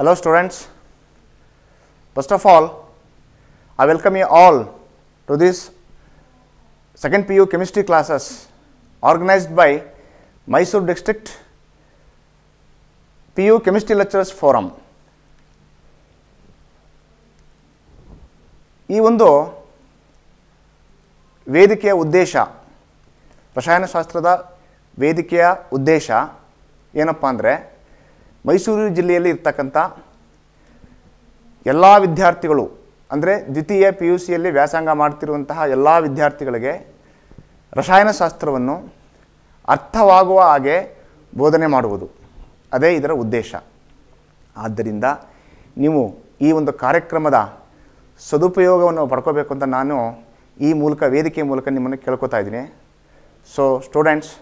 Hello students. First of all, I welcome you all to this second PU chemistry classes organized by Mysore District PU Chemistry Lecturers Forum. ಈ ಒಂದು ವೇದಿಕೆಯ ಉದ್ದೇಶ ರಸಾಯನಶಾಸ್ತ್ರದ ವೇದಿಕೆಯ ಉದ್ದೇಶ ಏನಪ್ಪ ಅಂದರೆ ಮೈಸೂರು ಜಿಲ್ಲೆಯಲ್ಲಿ ಇರ್ತಕ್ಕಂಥ ಎಲ್ಲ ವಿದ್ಯಾರ್ಥಿಗಳು, ಅಂದರೆ ದ್ವಿತೀಯ ಪಿ ಯು ಸಿಯಲ್ಲಿ ವ್ಯಾಸಂಗ ಮಾಡ್ತಿರುವಂತಹ ಎಲ್ಲ ವಿದ್ಯಾರ್ಥಿಗಳಿಗೆ ರಸಾಯನಶಾಸ್ತ್ರವನ್ನು ಅರ್ಥವಾಗುವ ಹಾಗೆ ಬೋಧನೆ ಮಾಡುವುದು. ಅದೇ ಇದರ ಉದ್ದೇಶ. ಆದ್ದರಿಂದ ನೀವು ಈ ಒಂದು ಕಾರ್ಯಕ್ರಮದ ಸದುಪಯೋಗವನ್ನು ಪಡ್ಕೋಬೇಕು ಅಂತ ನಾನು ಈ ಮೂಲಕ, ವೇದಿಕೆ ಮೂಲಕ ನಿಮ್ಮನ್ನು ಕೇಳ್ಕೊತಾ ಇದ್ದೀನಿ. So students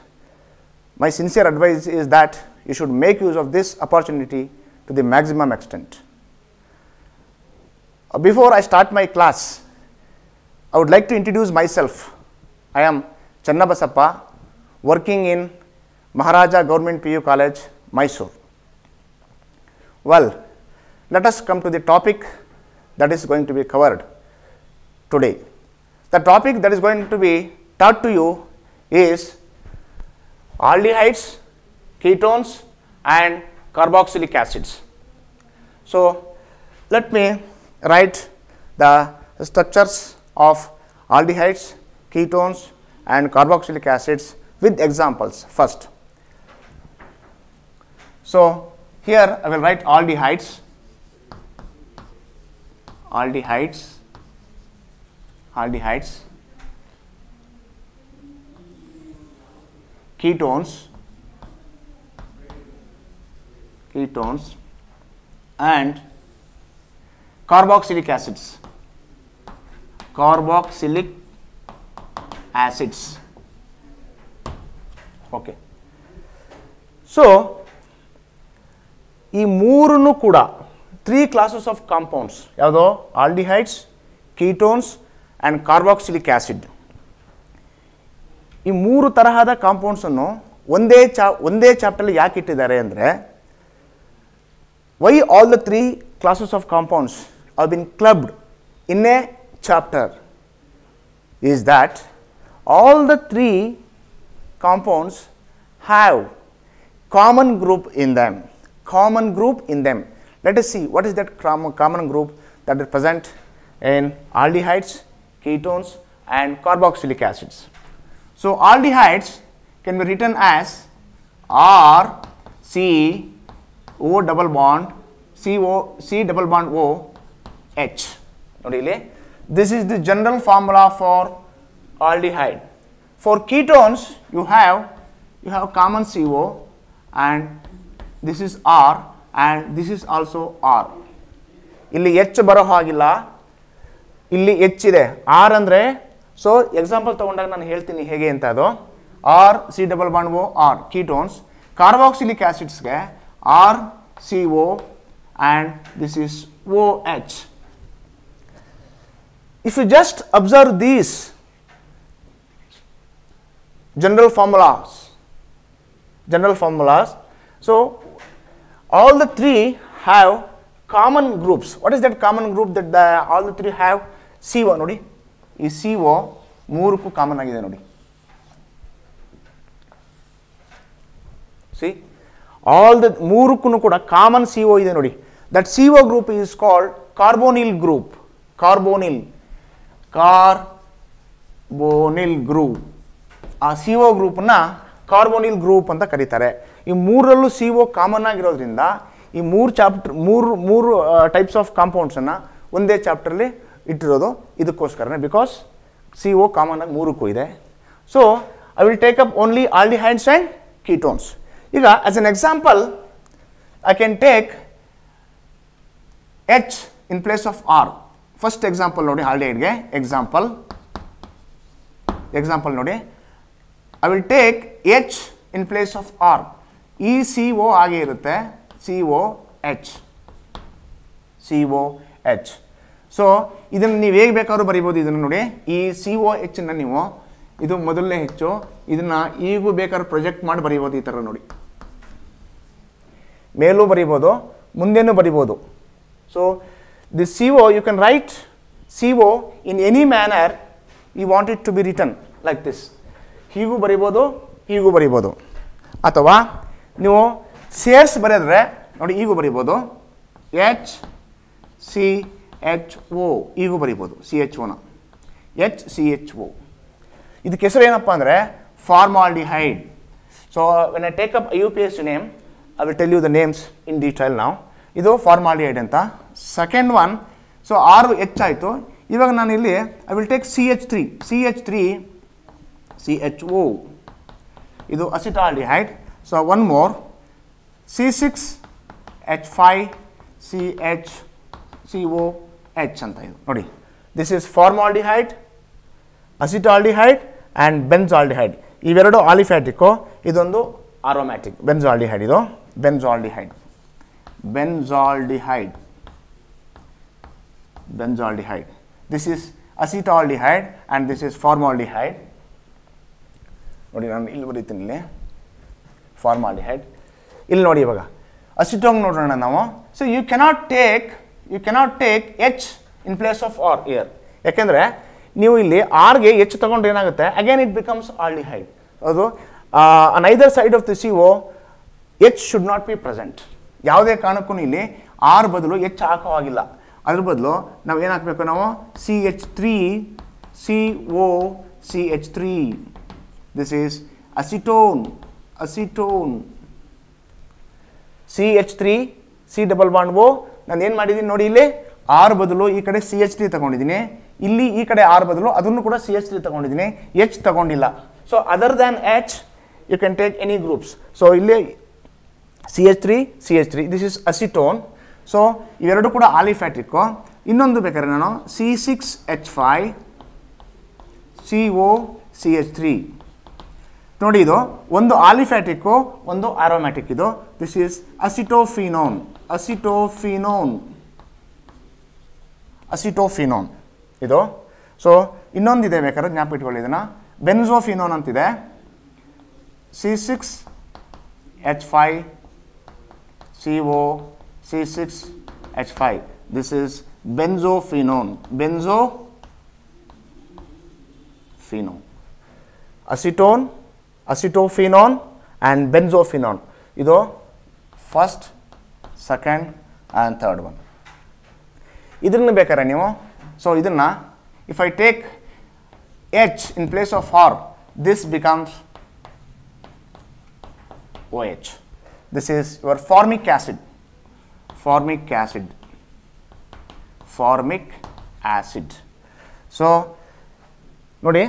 my sincere advice is that you should make use of this opportunity to the maximum extent. Uh, Before I start my class, I would like to introduce myself. I am Channabasappa, working in Maharaja Government PU College, Mysore. Well, let us come to the topic that is going to be covered today. The topic that is going to be taught to you is aldehydes, ketones and carboxylic acids. So, let me write the structures of aldehydes, ketones and carboxylic acids with examples first. So, here I will write aldehydes, aldehydes, aldehydes, ketones ketones and carboxylic acids. Carboxylic acids. Okay so ಈ ಮೂರನ್ನು ಕೂಡ three classes of compounds ಯಾವುದೋ? Aldehydes ketones and carboxylic acid ಈ ಮೂರು ತರಹದ ಕಾಂಪೌಂಡ್ಸನ್ನು ಒಂದೇ ಚಾ ಒಂದೇ ಚಾಪ್ಟರ್ಲಿ ಯಾಕೆ ಇಟ್ಟಿದ್ದಾರೆ ಅಂದರೆ Why all the three classes of compounds have been clubbed in a chapter is that all the three compounds have common group in them, common group in them. Let us see what is that common group that is present in aldehydes, ketones and carboxylic acids. So, aldehydes can be written as R C. o double bond c o c double bond o h ನೋಡಿ ಇಲ್ಲಿ this is the general formula for aldehyde for ketones you have you have common CO and this is R and this is also R ಇಲ್ಲಿ H ಬರೋ ಹಾಗಿಲ್ಲ ಇಲ್ಲಿ H ಇದೆ R ಅಂದರೆ so example ತೊಗೊಂಡಾಗ ನಾನು ಹೇಳ್ತೀನಿ ಹೇಗೆ ಅಂತ ಅದು R C double bond O R ketones carboxylic ಆ್ಯಸಿಡ್ಸ್ಗೆ R C O and this is O H if you just observe these general formulas general formulas so all the three have common groups what is that common group that the, all the three have CO ನೋಡಿ ಈ CO ಮೂರಕ್ಕೂ common ಆಗಿದೆ ನೋಡಿ C all the ಮೂರಕ್ಕೂ ಕೂಡ common C O ಇದೆ ನೋಡಿ. That C O group is called carbonyl group carbonyl carbonyl group ಆ C O ಗ್ರೂಪ್ನ ಕಾರ್ಬೋನಿಲ್ ಗ್ರೂಪ್ ಅಂತ ಕರೀತಾರೆ. ಈ ಮೂರರಲ್ಲೂ ಸಿ ಒ ಕಾಮನ್ ಆಗಿರೋದ್ರಿಂದ ಈ ಮೂರು ಚಾಪ್ಟರ್ ಮೂರು ಮೂರು ಟೈಪ್ಸ್ ಆಫ್ ಕಾಂಪೌಂಡ್ಸನ್ನು ಒಂದೇ ಚಾಪ್ಟ್ರಲ್ಲಿ ಇಟ್ಟಿರೋದು ಇದಕ್ಕೋಸ್ಕರನೇ. ಬಿಕಾಸ್ ಸಿ ಒ ಕಾಮನ್ ಆಗಿ ಮೂರಕ್ಕೂ ಇದೆ. So I will take up only aldehydes and ketones ಈಗ as an example I can take H in place of R first example ನೋಡಿ ಆಲ್ಡಿಹೈಡ್ಗೆ ಎಕ್ಸಾಂಪಲ್ ಎಕ್ಸಾಂಪಲ್ ನೋಡಿ. I will take H in place of R E C O ಹಾಗೆ ಇರುತ್ತೆ. C O H C O H so ಇದನ್ನು ನೀವು ಹೇಗೆ ಬೇಕಾದ್ರೂ ಬರಿಬೋದು ಇದನ್ನು ನೋಡಿ. ಈ ಸಿ ಒ ಎಚ್ಚನ್ನು ನೀವು, ಇದು ಮೊದಲನೇ ಹೆಚ್ಚು ಇದನ್ನು ಈಗೂ ಬೇಕಾದ್ರೆ ಪ್ರೊಜೆಕ್ಟ್ ಮಾಡಿ ಬರೀಬೋದು ಈ ಥರ ನೋಡಿ. ಮೇಲೂ ಬರೀಬೋದು, ಮುಂದೆನೂ ಬರಿಬೋದು. So the C O you can write C O in any manner you want it to be written like this ಹೀಗೂ ಬರಿಬೋದು ಹೀಗೂ ಬರಿಬೋದು. ಅಥವಾ ನೀವು ಸೇರ್ಸ್ ಬರೆದ್ರೆ, ನೋಡಿ ಈಗೂ ಬರಿಬೋದು. ಎಚ್ ಸಿ ಎಚ್ ಒ ಈಗೂ ಬರಿಬೋದು ಸಿ ಎಚ್ ಒನ ಎಚ್ ಸಿ ಎಚ್ ಒ ಇದಕ್ಕೆ ಹೆಸರು ಏನಪ್ಪ ಅಂದರೆ formaldehyde so when I take up as name I will tell you the names in detail ನಾವು ಇದು ಫಾರ್ಮಾಲ್ಡಿಹೈಡ್ ಅಂತ. ಸೆಕೆಂಡ್ ಒನ್ ಸೊ ಆರು ಹೆಚ್ಚಾಯಿತು. ಇವಾಗ ನಾನು ಇಲ್ಲಿ I will take C H three C H three C H O ಇದು acetaldehyde so one more C six H five C H C O H ಅಂತ ಇದು. ನೋಡಿ. This is formaldehyde acetaldehyde and benzaldehyde ಇವೆರಡು aliphatic ಇದೊಂದು aromatic benzaldehyde ಇದು benzaldehyde benzaldehyde benzaldehyde this is acetaldehyde and this is formaldehyde. ನೋಡಿ ನಾನು ಇಲ್ಲಿ ಬರೀತೀನಿ ಇಲ್ಲಿ. ಫಾರ್ಮಾಲ್ಡಿಹೈಡ್. ಇಲ್ಲಿ ನೋಡಿ ಇವಾಗ. ಅಸಿಟೋಂಗ್ ನೋಡೋಣ ನಾವು. So you cannot take you cannot take H in place of R here ಯಾಕೆಂದರೆ ನೀವು ಇಲ್ಲಿ ಆರ್ಗೆ ಎಚ್ ತಗೊಂಡ್ರೆ ಏನಾಗುತ್ತೆ? ಅಗೇನ್ ಇಟ್ ಬಿಕಮ್ಸ್ ಆಲ್ಡಿಹೈಡ್ ಅದು on either side of the C O H should not be present ಯಾವುದೇ ಕಾರಣಕ್ಕೂ ಇಲ್ಲಿ ಆರ್ ಬದಲು ಎಚ್ ಹಾಕೋ ಆಗಿಲ್ಲ ಅದ್ರ ಬದಲು ನಾವು ಏನು ಹಾಕಬೇಕು ನಾವು? C H three C O C H three this is acetone acetone C H three C double bond O ನಾನು ಏನು ಮಾಡಿದ್ದೀನಿ ನೋಡಿ ಇಲ್ಲಿ? ಆರ್ ಬದಲು ಈ ಕಡೆ ಸಿ ಎಚ್ ತ್ರೀ ತಗೊಂಡಿದ್ದೀನಿ. ಇಲ್ಲಿ ಈ ಕಡೆ ಆರ್ ಬದಲು ಅದನ್ನು ಕೂಡ ಸಿ ಎಚ್ ತ್ರೀ ತಗೊಂಡಿದ್ದೀನಿ. ಎಚ್ ತಗೊಂಡಿಲ್ಲ. So other than H you can take any groups so ಇಲ್ಲಿ C H three C H three this is acetone so ಇವೆರಡು ಕೂಡ ಆಲಿಫ್ಯಾಟ್ರಿಕ್ಕು ಇನ್ನೊಂದು ಬೇಕಾದ್ರೆ ನಾನು C six H five C O C H three ನೋಡಿ ಇದು, ಒಂದು ಆಲಿಫ್ಯಾಟಿಕ್ಕು ಒಂದು ಆರೋಮ್ಯಾಟಿಕ್ ಇದು. This is acetophenone acetophenone acetophenone ಇದು. ಸೊ ಇನ್ನೊಂದಿದೆ ಬೇಕಾದ್ರೆ ಜ್ಞಾಪ ಇಟ್ಕೊಳ್ಳಿ ಇದನ್ನು. ಬೆನ್ಝೋಫಿನೋನ್ ಅಂತಿದೆ. C six H five C O C six H five this is benzophenone benzophenone acetone acetophenone and benzophenone ಇದು first second and third one ಇದನ್ನು ಬೇಕಾರೆ ನೀವು ಸೊ ಇದನ್ನು if I take H in place of R this becomes O H this is your formic acid formic acid formic acid so ನೋಡಿ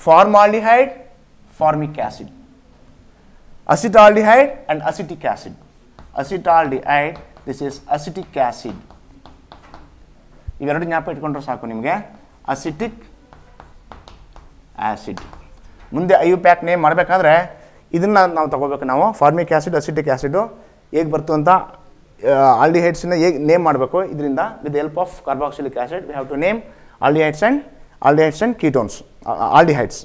formaldehyde formic acid acetaldehyde and acetic acid acetaldehyde this is acetic acid ಇವೆರಡು ಜ್ಞಾಪ ಇಟ್ಕೊಂಡ್ರೆ ಸಾಕು ನಿಮಗೆ. Acetic acid ಮುಂದೆ IUPAC name ಮಾಡಬೇಕಾದ್ರೆ ಇದನ್ನು ನಾವು ತಗೋಬೇಕು ನಾವು. ಫಾರ್ಮಿಕ್ ಆ್ಯಸಿಡ್ ಅಸಿಟಿಕ್ ಆ್ಯಸಿಡು ಹೇಗೆ ಬರ್ತು ಅಂತ ಆಲ್ಡಿಹೈಡ್ಸನ್ನ ಹೇಗೆ ನೇಮ್ ಮಾಡಬೇಕು. ಇದರಿಂದ with help of carboxylic acid we have to name aldehydes and aldehydes and ketones aldehydes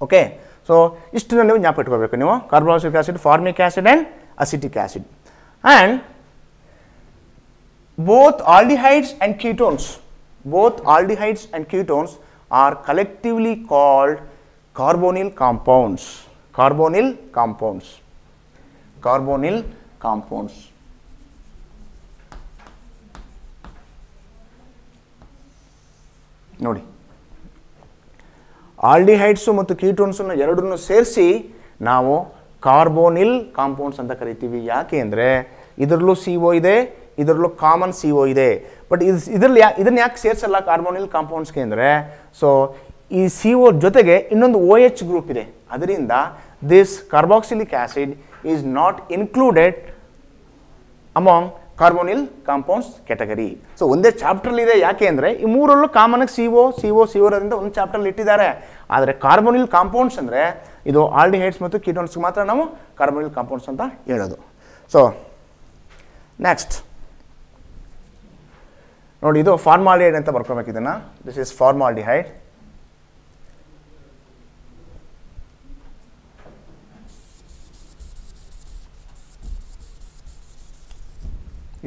okay so ಇಷ್ಟನ್ನು ನೀವು ಜ್ಞಾಪ ಇಟ್ಕೋಬೇಕು ನೀವು. Carboxylic acid formic acid and acetic acid and both aldehydes and ketones both aldehydes and ketones are collectively called carbonyl compounds carbonyl compounds carbonyl compounds ನೋಡಿ ಆಲ್ಡಿಹೈಡ್ಸು ಮತ್ತು ಕೀಟೋನ್ಸನ್ನು ಎರಡನ್ನು ಸೇರಿಸಿ ನಾವು ಕಾರ್ಬೋನಿಲ್ ಕಾಂಪೌಂಡ್ಸ್ ಅಂತ ಕರಿತೀವಿ ಯಾಕೆ ಅಂದರೆ ಇದರಲ್ಲೂ ಸಿ ಇದೆ ಇದರಲ್ಲೂ ಕಾಮನ್ ಸಿ ಒ ಇದೆ. ಬಟ್ ಇದು ಇದರಲ್ಲಿ ಯಾ ಇದನ್ನು ಯಾಕೆ ಸೇರಿಸಲ್ಲ ಕಾರ್ಬೋನಿಲ್ ಕಾಂಪೌಂಡ್ಸ್ಗೆ ಅಂದರೆ? ಸೊ ಈ ಸಿ ಒ ಜೊತೆಗೆ ಇನ್ನೊಂದು ಒ ಎಚ್ ಗ್ರೂಪ್ ಇದೆ. ಅದರಿಂದ this carboxylic acid is not included among carbonyl compounds category so ಒಂದೇ ಚಾಪ್ಟರ್ಲಿ ಇದೆ. ಯಾಕೆ ಅಂದರೆ ಈ ಮೂರಲ್ಲೂ ಕಾಮನಾಗಿ C O C O C ಓರಿಂದ ಒಂದು ಚಾಪ್ಟರ್ಲಿ ಇಟ್ಟಿದ್ದಾರೆ. ಆದರೆ ಕಾರ್ಬೋನಿಲ್ ಕಾಂಪೌಂಡ್ಸ್ ಅಂದರೆ ಇದು ಆಲ್ಡಿಹೈಡ್ಸ್ ಮತ್ತು ಕೀಟೋನ್ಸ್ಗೆ ಮಾತ್ರ ನಾವು ಕಾರ್ಬೋನಿಲ್ ಕಾಂಪೌಂಡ್ಸ್ ಅಂತ ಹೇಳೋದು. ಸೊ ನೆಕ್ಸ್ಟ್ ನೋಡಿ, ಇದು ಫಾರ್ಮಾಲ್ಡಿಹೈಡ್ ಅಂತ ಬರ್ಕೋಬೇಕು ಇದನ್ನು. ದಿಸ್ ಇಸ್ ಫಾರ್ಮಾಲ್ಡಿಹೈಡ್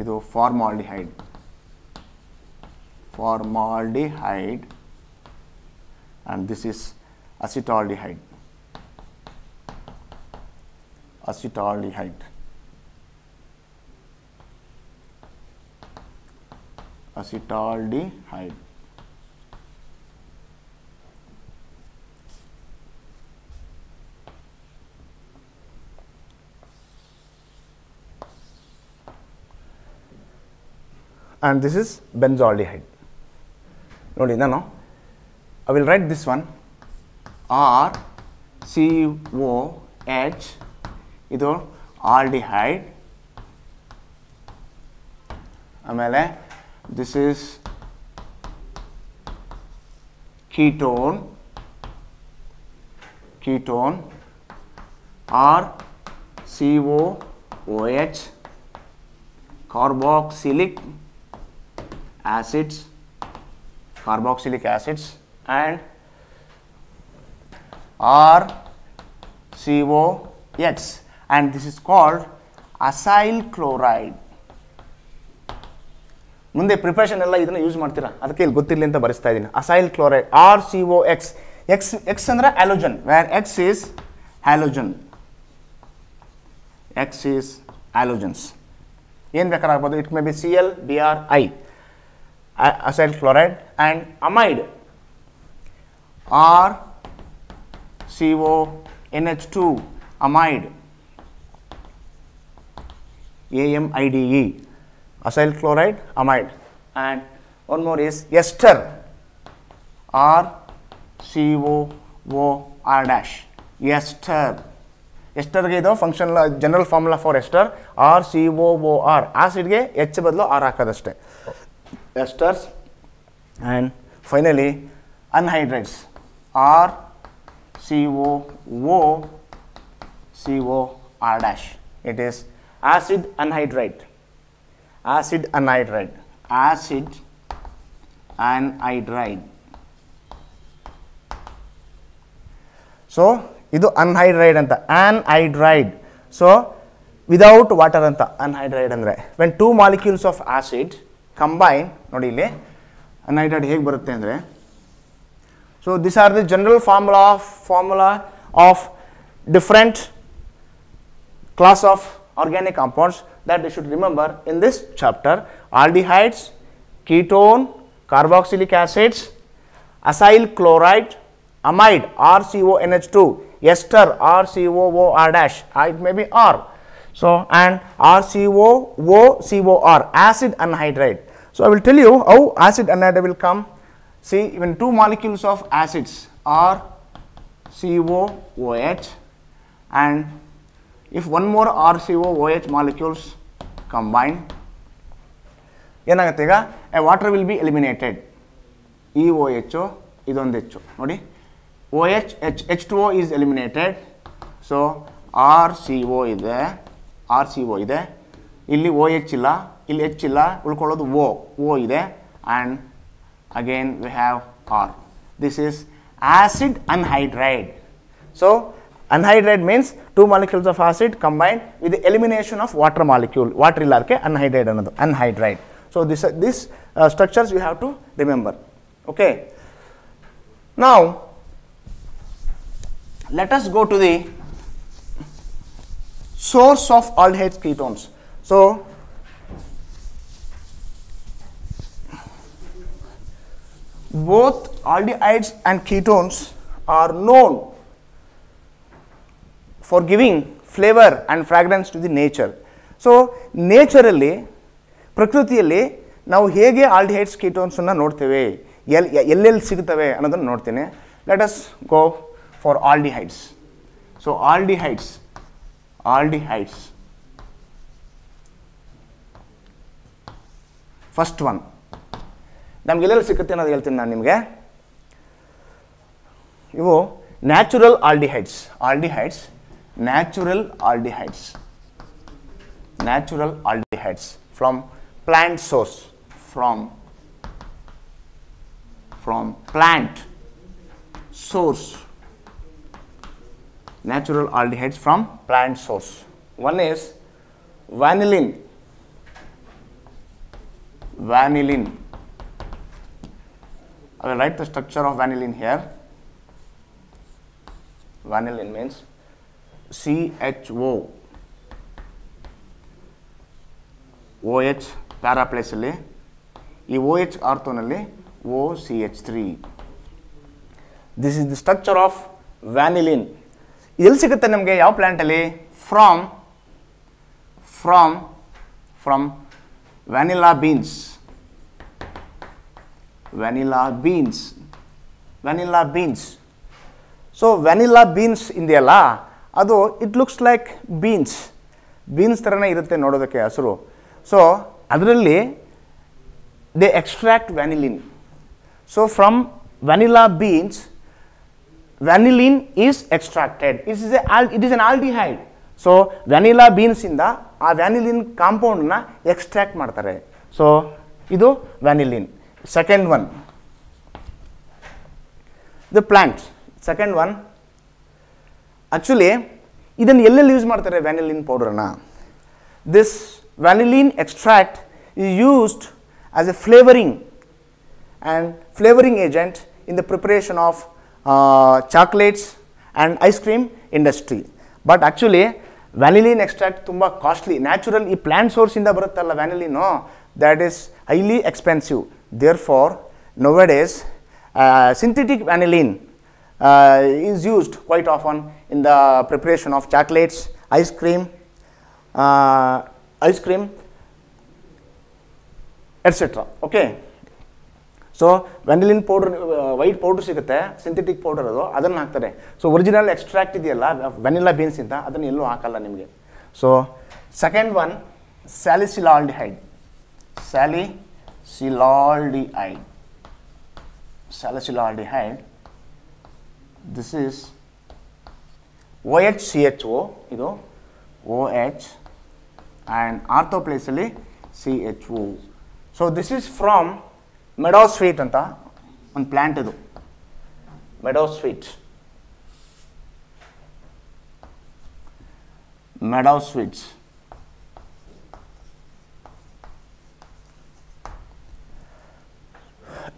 ಇದು formaldehyde formaldehyde and this is acetaldehyde acetaldehyde. acetaldehyde and this is benzaldehyde ನೋಡಿ ನಾನು I will write this one R C O H ಇದು ಆಲ್ಡಿಹೈಡ್ ಆಮೇಲೆ this is ketone ketone RCOOH, carboxylic acids carboxylic acids and RCOH and this is called acyl chloride. ಮುಂದೆ preparation ಎಲ್ಲ ಇದನ್ನು use ಮಾಡ್ತೀರಾ ಅದಕ್ಕೆ ಇಲ್ಲಿ ಗೊತ್ತಿರಲಿ ಅಂತ ಬರೆಸ್ತಾ ಇದ್ದೀನಿ acyl chloride R C O X X X ಅಂದರೆ halogen where X is halogen X is halogens ಏನು ಬೇಕಾದ್ರೆ ಆಗ್ಬೋದು it may be C L B R I acyl chloride and amide R C O N H two amide A M I D E acyl chloride amide and one more is ester r c o o r dash ester ಎಸ್ಟರ್ಗೆ ಇದು function general formula for ester R C O O R ಆಸಿಡ್ಗೆ H ಬದಲು R ಹಾಕೋದಷ್ಟೇ esters and finally anhydrides R C O O C O R dash it is acid anhydride acid anhydride acid anhydride so ಇದು anhydride ಅಂತ ಆನ್ಹೈಡ್ರೈಡ್ so without water ಅಂತ anhydride ಅಂದರೆ when two molecules of acid combine ನೋಡಿ ಇಲ್ಲಿ anhydride ಹೇಗೆ ಬರುತ್ತೆ ಅಂದರೆ so this are the general formula of formula of different class of organic compounds that you should remember in this chapter aldehydes ketone carboxylic acids acyl chloride amide rconh2 ester rcoor dash it may be r. So and rcoocor acid anhydride. So i will tell you how acid anhydride will come. See even two molecules of acids are COOH and if one more RCOOH molecules combine, ಏನಾಗುತ್ತೆ ಈಗ? A water will be eliminated E O H ಇದೊಂದು ಹೆಚ್ಚು ನೋಡಿ. O H H H two O is eliminated so R C O ಇದೆ. R C O ಇದೆ. ಇಲ್ಲಿ O H ಇಲ್ಲ. ಇಲ್ಲಿ ಎಚ್ ಇಲ್ಲ. ಉಳ್ಕೊಳ್ಳೋದು ಓ ಓ ಇದೆ. And again we have R this is acid anhydride so Anhydride means two molecules of acid combined with the elimination of water molecule, water illarke anhydride another, anhydride. So, this, this uh, structures you have to remember. Okay. Now, let us go to the source of aldehyde ketones. So, both aldehydes and ketones are known for giving flavor and fragrance to the nature. So ನೇಚರಲ್ಲಿ ಪ್ರಕೃತಿಯಲ್ಲಿ ನಾವು ಹೇಗೆ aldehydes ಕೀಟೋನ್ಸನ್ನು ನೋಡ್ತೇವೆ, L, ಎಲ್ಲೆಲ್ಲಿ ಸಿಗ್ತವೆ ಅನ್ನೋದನ್ನು ನೋಡ್ತೇನೆ. Let us go for aldehydes so aldehydes aldehydes first one ನಮ್ಗೆ ಎಲ್ಲೆಲ್ಲಿ ಸಿಗುತ್ತೆ ಅನ್ನೋದು ಹೇಳ್ತೀನಿ ನಾನು ನಿಮಗೆ. ಇವು natural aldehydes aldehydes natural aldehydes. Natural aldehydes from plant source from from plant source. Natural aldehydes from plant source. One is vanillin. Vanillin. I will write the structure of vanillin here. Vanillin means CHO. O H para ಪ್ಲೇಸಲ್ಲಿ ಈ O H ಆರ್ಥೋನಲ್ಲಿ O C H three this is the structure of vanillin ಎಲ್ಲಿ ಸಿಗುತ್ತೆ ನಮಗೆ ಯಾವ ಪ್ಲ್ಯಾಂಟಲ್ಲಿ from from from vanilla beans vanilla beans vanilla beans so vanilla beans ಇದೆಯಲ್ಲ ಅದು it looks like beans beans ಥರನೇ ಇರುತ್ತೆ ನೋಡೋದಕ್ಕೆ ಹಸಿರು. ಸೊ ಅದರಲ್ಲಿ they extract vanillin so from vanilla beans vanillin is extracted is is a all it is the aldehyde so vanilla ಬೀನ್ಸಿಂದ ಆ vanillin ಕಾಂಪೌಂಡನ್ನ extract ಮಾಡ್ತಾರೆ. ಸೊ ಇದು vanillin second one the plants second one actually ಇದನ್ನು ಎಲ್ಲೆಲ್ಲಿ use ಮಾಡ್ತಾರೆ ವ್ಯಾನಿಲಿನ್ ಪೌಡರನ್ನ this vanillin extract is used as a flavoring and flavoring agent in the preparation of uh, chocolates and ice cream industry. But actually, vanillin extract ತುಂಬ costly natural ಈ plant ಸೋರ್ಸಿಂದ ಬರುತ್ತಲ್ಲ vanillin that is highly expensive therefore nowadays synthetic vanillin is used quite often in the preparation of chocolates ice cream ice cream etcetera okay so vanillin powder white powder ಸಿಗುತ್ತೆ synthetic powder ಅದು ಅದನ್ನು ಹಾಕ್ತಾರೆ so original extract ಇದೆಯಲ್ಲ vanilla ಬೀನ್ಸಿಂದ ಅದನ್ನು ಎಲ್ಲೂ ಹಾಕಲ್ಲ ನಿಮಗೆ so second one salicylaldehyde salicylaldehyde salicylaldehyde this is O H C H O ಇದು ಓ ಎಚ್ ಆ್ಯಂಡ್ ಆರ್ಥೋ ಪ್ಲೇಸಲ್ಲಿ C H O so this is from meadow sweet ಅಂತ ಒಂದು ಪ್ಲ್ಯಾಂಟ್ ಇದು meadow sweet meadow sweets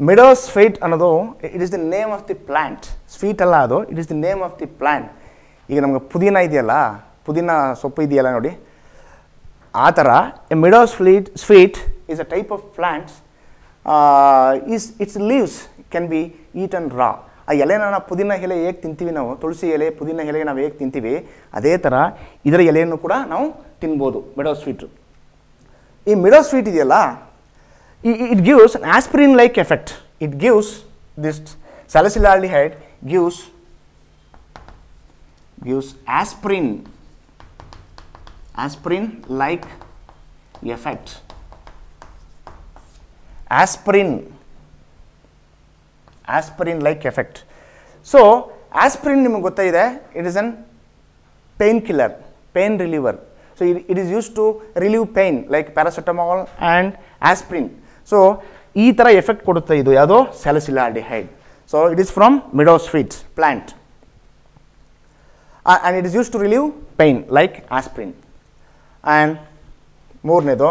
meadow sweet ಅನ್ನೋದು it is the name of the plant sweet ಅಲ್ಲ ಅದು it is the name of the plant ಈಗ ನಮಗೆ ಪುದೀನ ಇದೆಯಲ್ಲ, ಪುದೀನ ಸೊಪ್ಪು ಇದೆಯಲ್ಲ ನೋಡಿ. ಆ ಥರ, a meadow sweet sweet is a type of plants is its leaves can be eat and raw ಆ ಎಲೆನ ನಾವು ಪುದೀನ ಎಲೆ ಹೇಗೆ ತಿಂತೀವಿ ನಾವು? ತುಳಸಿ ಎಲೆ ಪುದೀನ ಎಲೆ ನಾವು ಹೇಗೆ ತಿಂತೀವಿ? ಅದೇ ಥರ ಇದರ ಎಲೆಯನ್ನು ಕೂಡ ನಾವು ತಿನ್ಬೋದು ಮಿಡೋ ಸ್ವೀಟು ಈ ಮಿಡೋ ಸ್ವೀಟ್ ಇದೆಯಲ್ಲ it gives aspirin like effect it gives this salicylaldehyde salicylaldehyde gives aspirin aspirin like effect. Aspirin aspirin like effect. So aspirin it is an pain killer, pain reliever. So it, it is used to relieve pain like paracetamol and aspirin. so ಈ effect effect ಕೊಡುತ್ತೆ ಇದು ಯಾವುದೋ salicylaldehyde so it is from meadow sweets plant and it is use to relieve pain like aspirin and ಮೂರನೇದು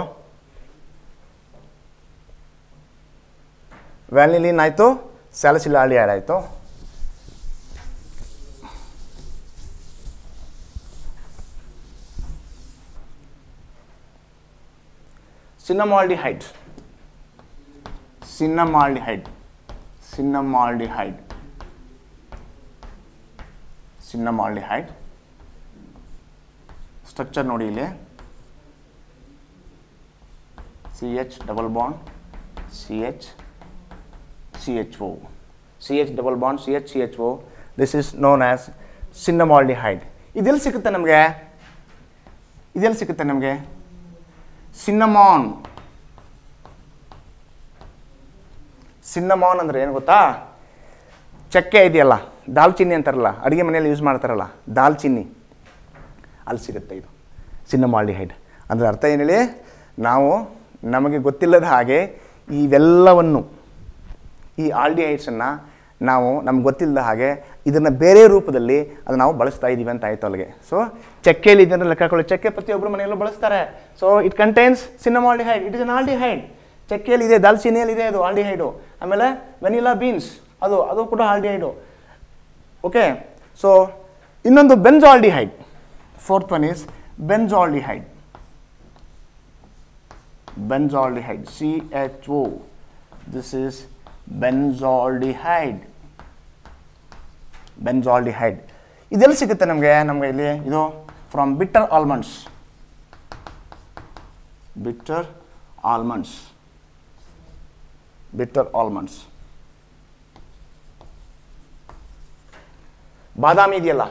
ವ್ಯಾನಿಲಿನ್ ಆಯಿತು ಸ್ಯಾಲಸಿಲಾಲ್ಡಿಹೈಡ್ ಆಯಿತು ಸಿನ್ನಮಾಲ್ಡಿಹೈಡ್ ಸಿನ್ನಮಾಲ್ಡಿಹೈಡ್ ಸಿನ್ನಮಾಲ್ಡಿಹೈಡ್ Cinnamaldehyde structure ನೋಡಿ ಇಲ್ಲಿ. C H double bond C H C H O C H double bond C H C H O this is known as cinnamaldehyde ಇದೆಲ್ಲಿ ಸಿಗುತ್ತೆ ನಮಗೆ? ಇದೆಲ್ಲಿ ಸಿಗುತ್ತೆ ನಮಗೆ? ಸಿನ್ನಮಾನ್ ಸಿನ್ನಮಾನ್ ಅಂದರೆ ಏನು ಗೊತ್ತಾ? ಚಕ್ಕೆ ಇದೆಯಲ್ಲ. ದಾಲ್ಚಿನ್ನಿ ಅಂತಾರಲ್ಲ, ಅಡುಗೆ ಮನೆಯಲ್ಲಿ ಯೂಸ್ ಮಾಡ್ತಾರಲ್ಲ, ದಾಲ್ಚಿನ್ನಿ. ಅಲ್ಲಿ ಸಿಗುತ್ತೆ ಇದು. ಸಿನ್ನಮಾಲ್ಡಿಹೈಡ್ ಅಂದರೆ ಅರ್ಥ ಏನು ಹೇಳಿ ನಾವು ನಮಗೆ ಗೊತ್ತಿಲ್ಲದ ಹಾಗೆ ಇವೆಲ್ಲವನ್ನು, ಈ ಆಲ್ಡಿಹೈಡ್ಸನ್ನು ನಾವು ನಮ್ಗೆ ಗೊತ್ತಿಲ್ಲದ ಹಾಗೆ ಇದನ್ನು ಬೇರೆ ರೂಪದಲ್ಲಿ ಅದು ನಾವು ಬಳಸ್ತಾ ಇದ್ದೀವಿ ಅಂತ ಆಯಿತು ಅಲ್ಲಿಗೆ. ಸೊ ಚಕ್ಕೆಯಲ್ಲಿ ಇದನ್ನು ಲೆಕ್ಕ ಹಾಕೊಳ್ಳಿ ಚಕ್ಕೆ ಪ್ರತಿಯೊಬ್ಬರು ಮನೆಯಲ್ಲೂ ಬಳಸ್ತಾರೆ. So it contains cinnamaldehyde it is an aldehyde ದಾಲ್ಚಿನಿಯಲ್ಲಿ ಇದೆ ಅದು ಆಲ್ಡಿಹೈಡು ಆಮೇಲೆ ವೆನಿಲಾ ಬೀನ್ಸ್, ಅದು ಅದು ಕೂಡ ಆಲ್ಡಿಹೈಡು ಓಕೆ ಸೊ ಇನ್ನೊಂದು benzaldehyde fourth one is benzaldehyde benzaldehyde C H O this is benzaldehyde benzaldehyde ಇದೆಲ್ಲಿ ಸಿಗುತ್ತೆ ನಮಗೆ ನಮಗೆ ಇಲ್ಲಿ ಇದು from bitter almonds bitter almonds bitter almonds ಬಾದಾಮಿ ಇದೆಯಲ್ಲ?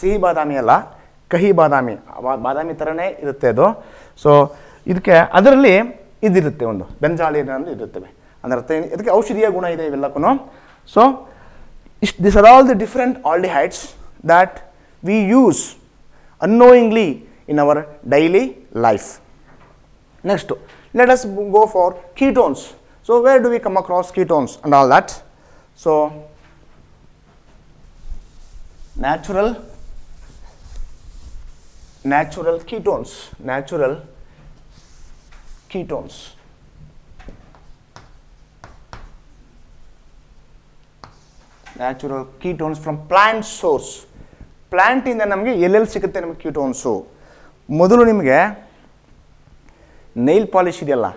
ಸಿಹಿ ಬಾದಾಮಿ ಅಲ್ಲ? ಕಹಿ ಬಾದಾಮಿ. ಬಾದಾಮಿ ಥರನೇ ಇರುತ್ತೆ ಅದು. ಸೊ ಇದಕ್ಕೆ ಅದರಲ್ಲಿ ಇದಿರುತ್ತೆ ಒಂದು. ಬೆಂಜಾಲಿನಲ್ಲಿ ಇರುತ್ತವೆ. ಅಂದ್ರೆ ಅರ್ಥ ಇದಕ್ಕೆ ಔಷಧೀಯ ಗುಣ ಇದೆ ಇವೆಲ್ಲಕ್ಕೂ so is this are all the different aldehydes that we use unknowingly in our daily life next let us go for ketones so where do we come across ketones and all all that? Natural, natural ketones, natural ketones. Natural ketones from plant source ಪ್ಲ್ಯಾಂಟಿಂದ ನಮಗೆ ಎಲ್ಲೆಲ್ಲಿ ಸಿಗುತ್ತೆ ನಮಗೆ ketones ಮೊದಲು ನಿಮಗೆ nail polish ಇದೆಯಲ್ಲ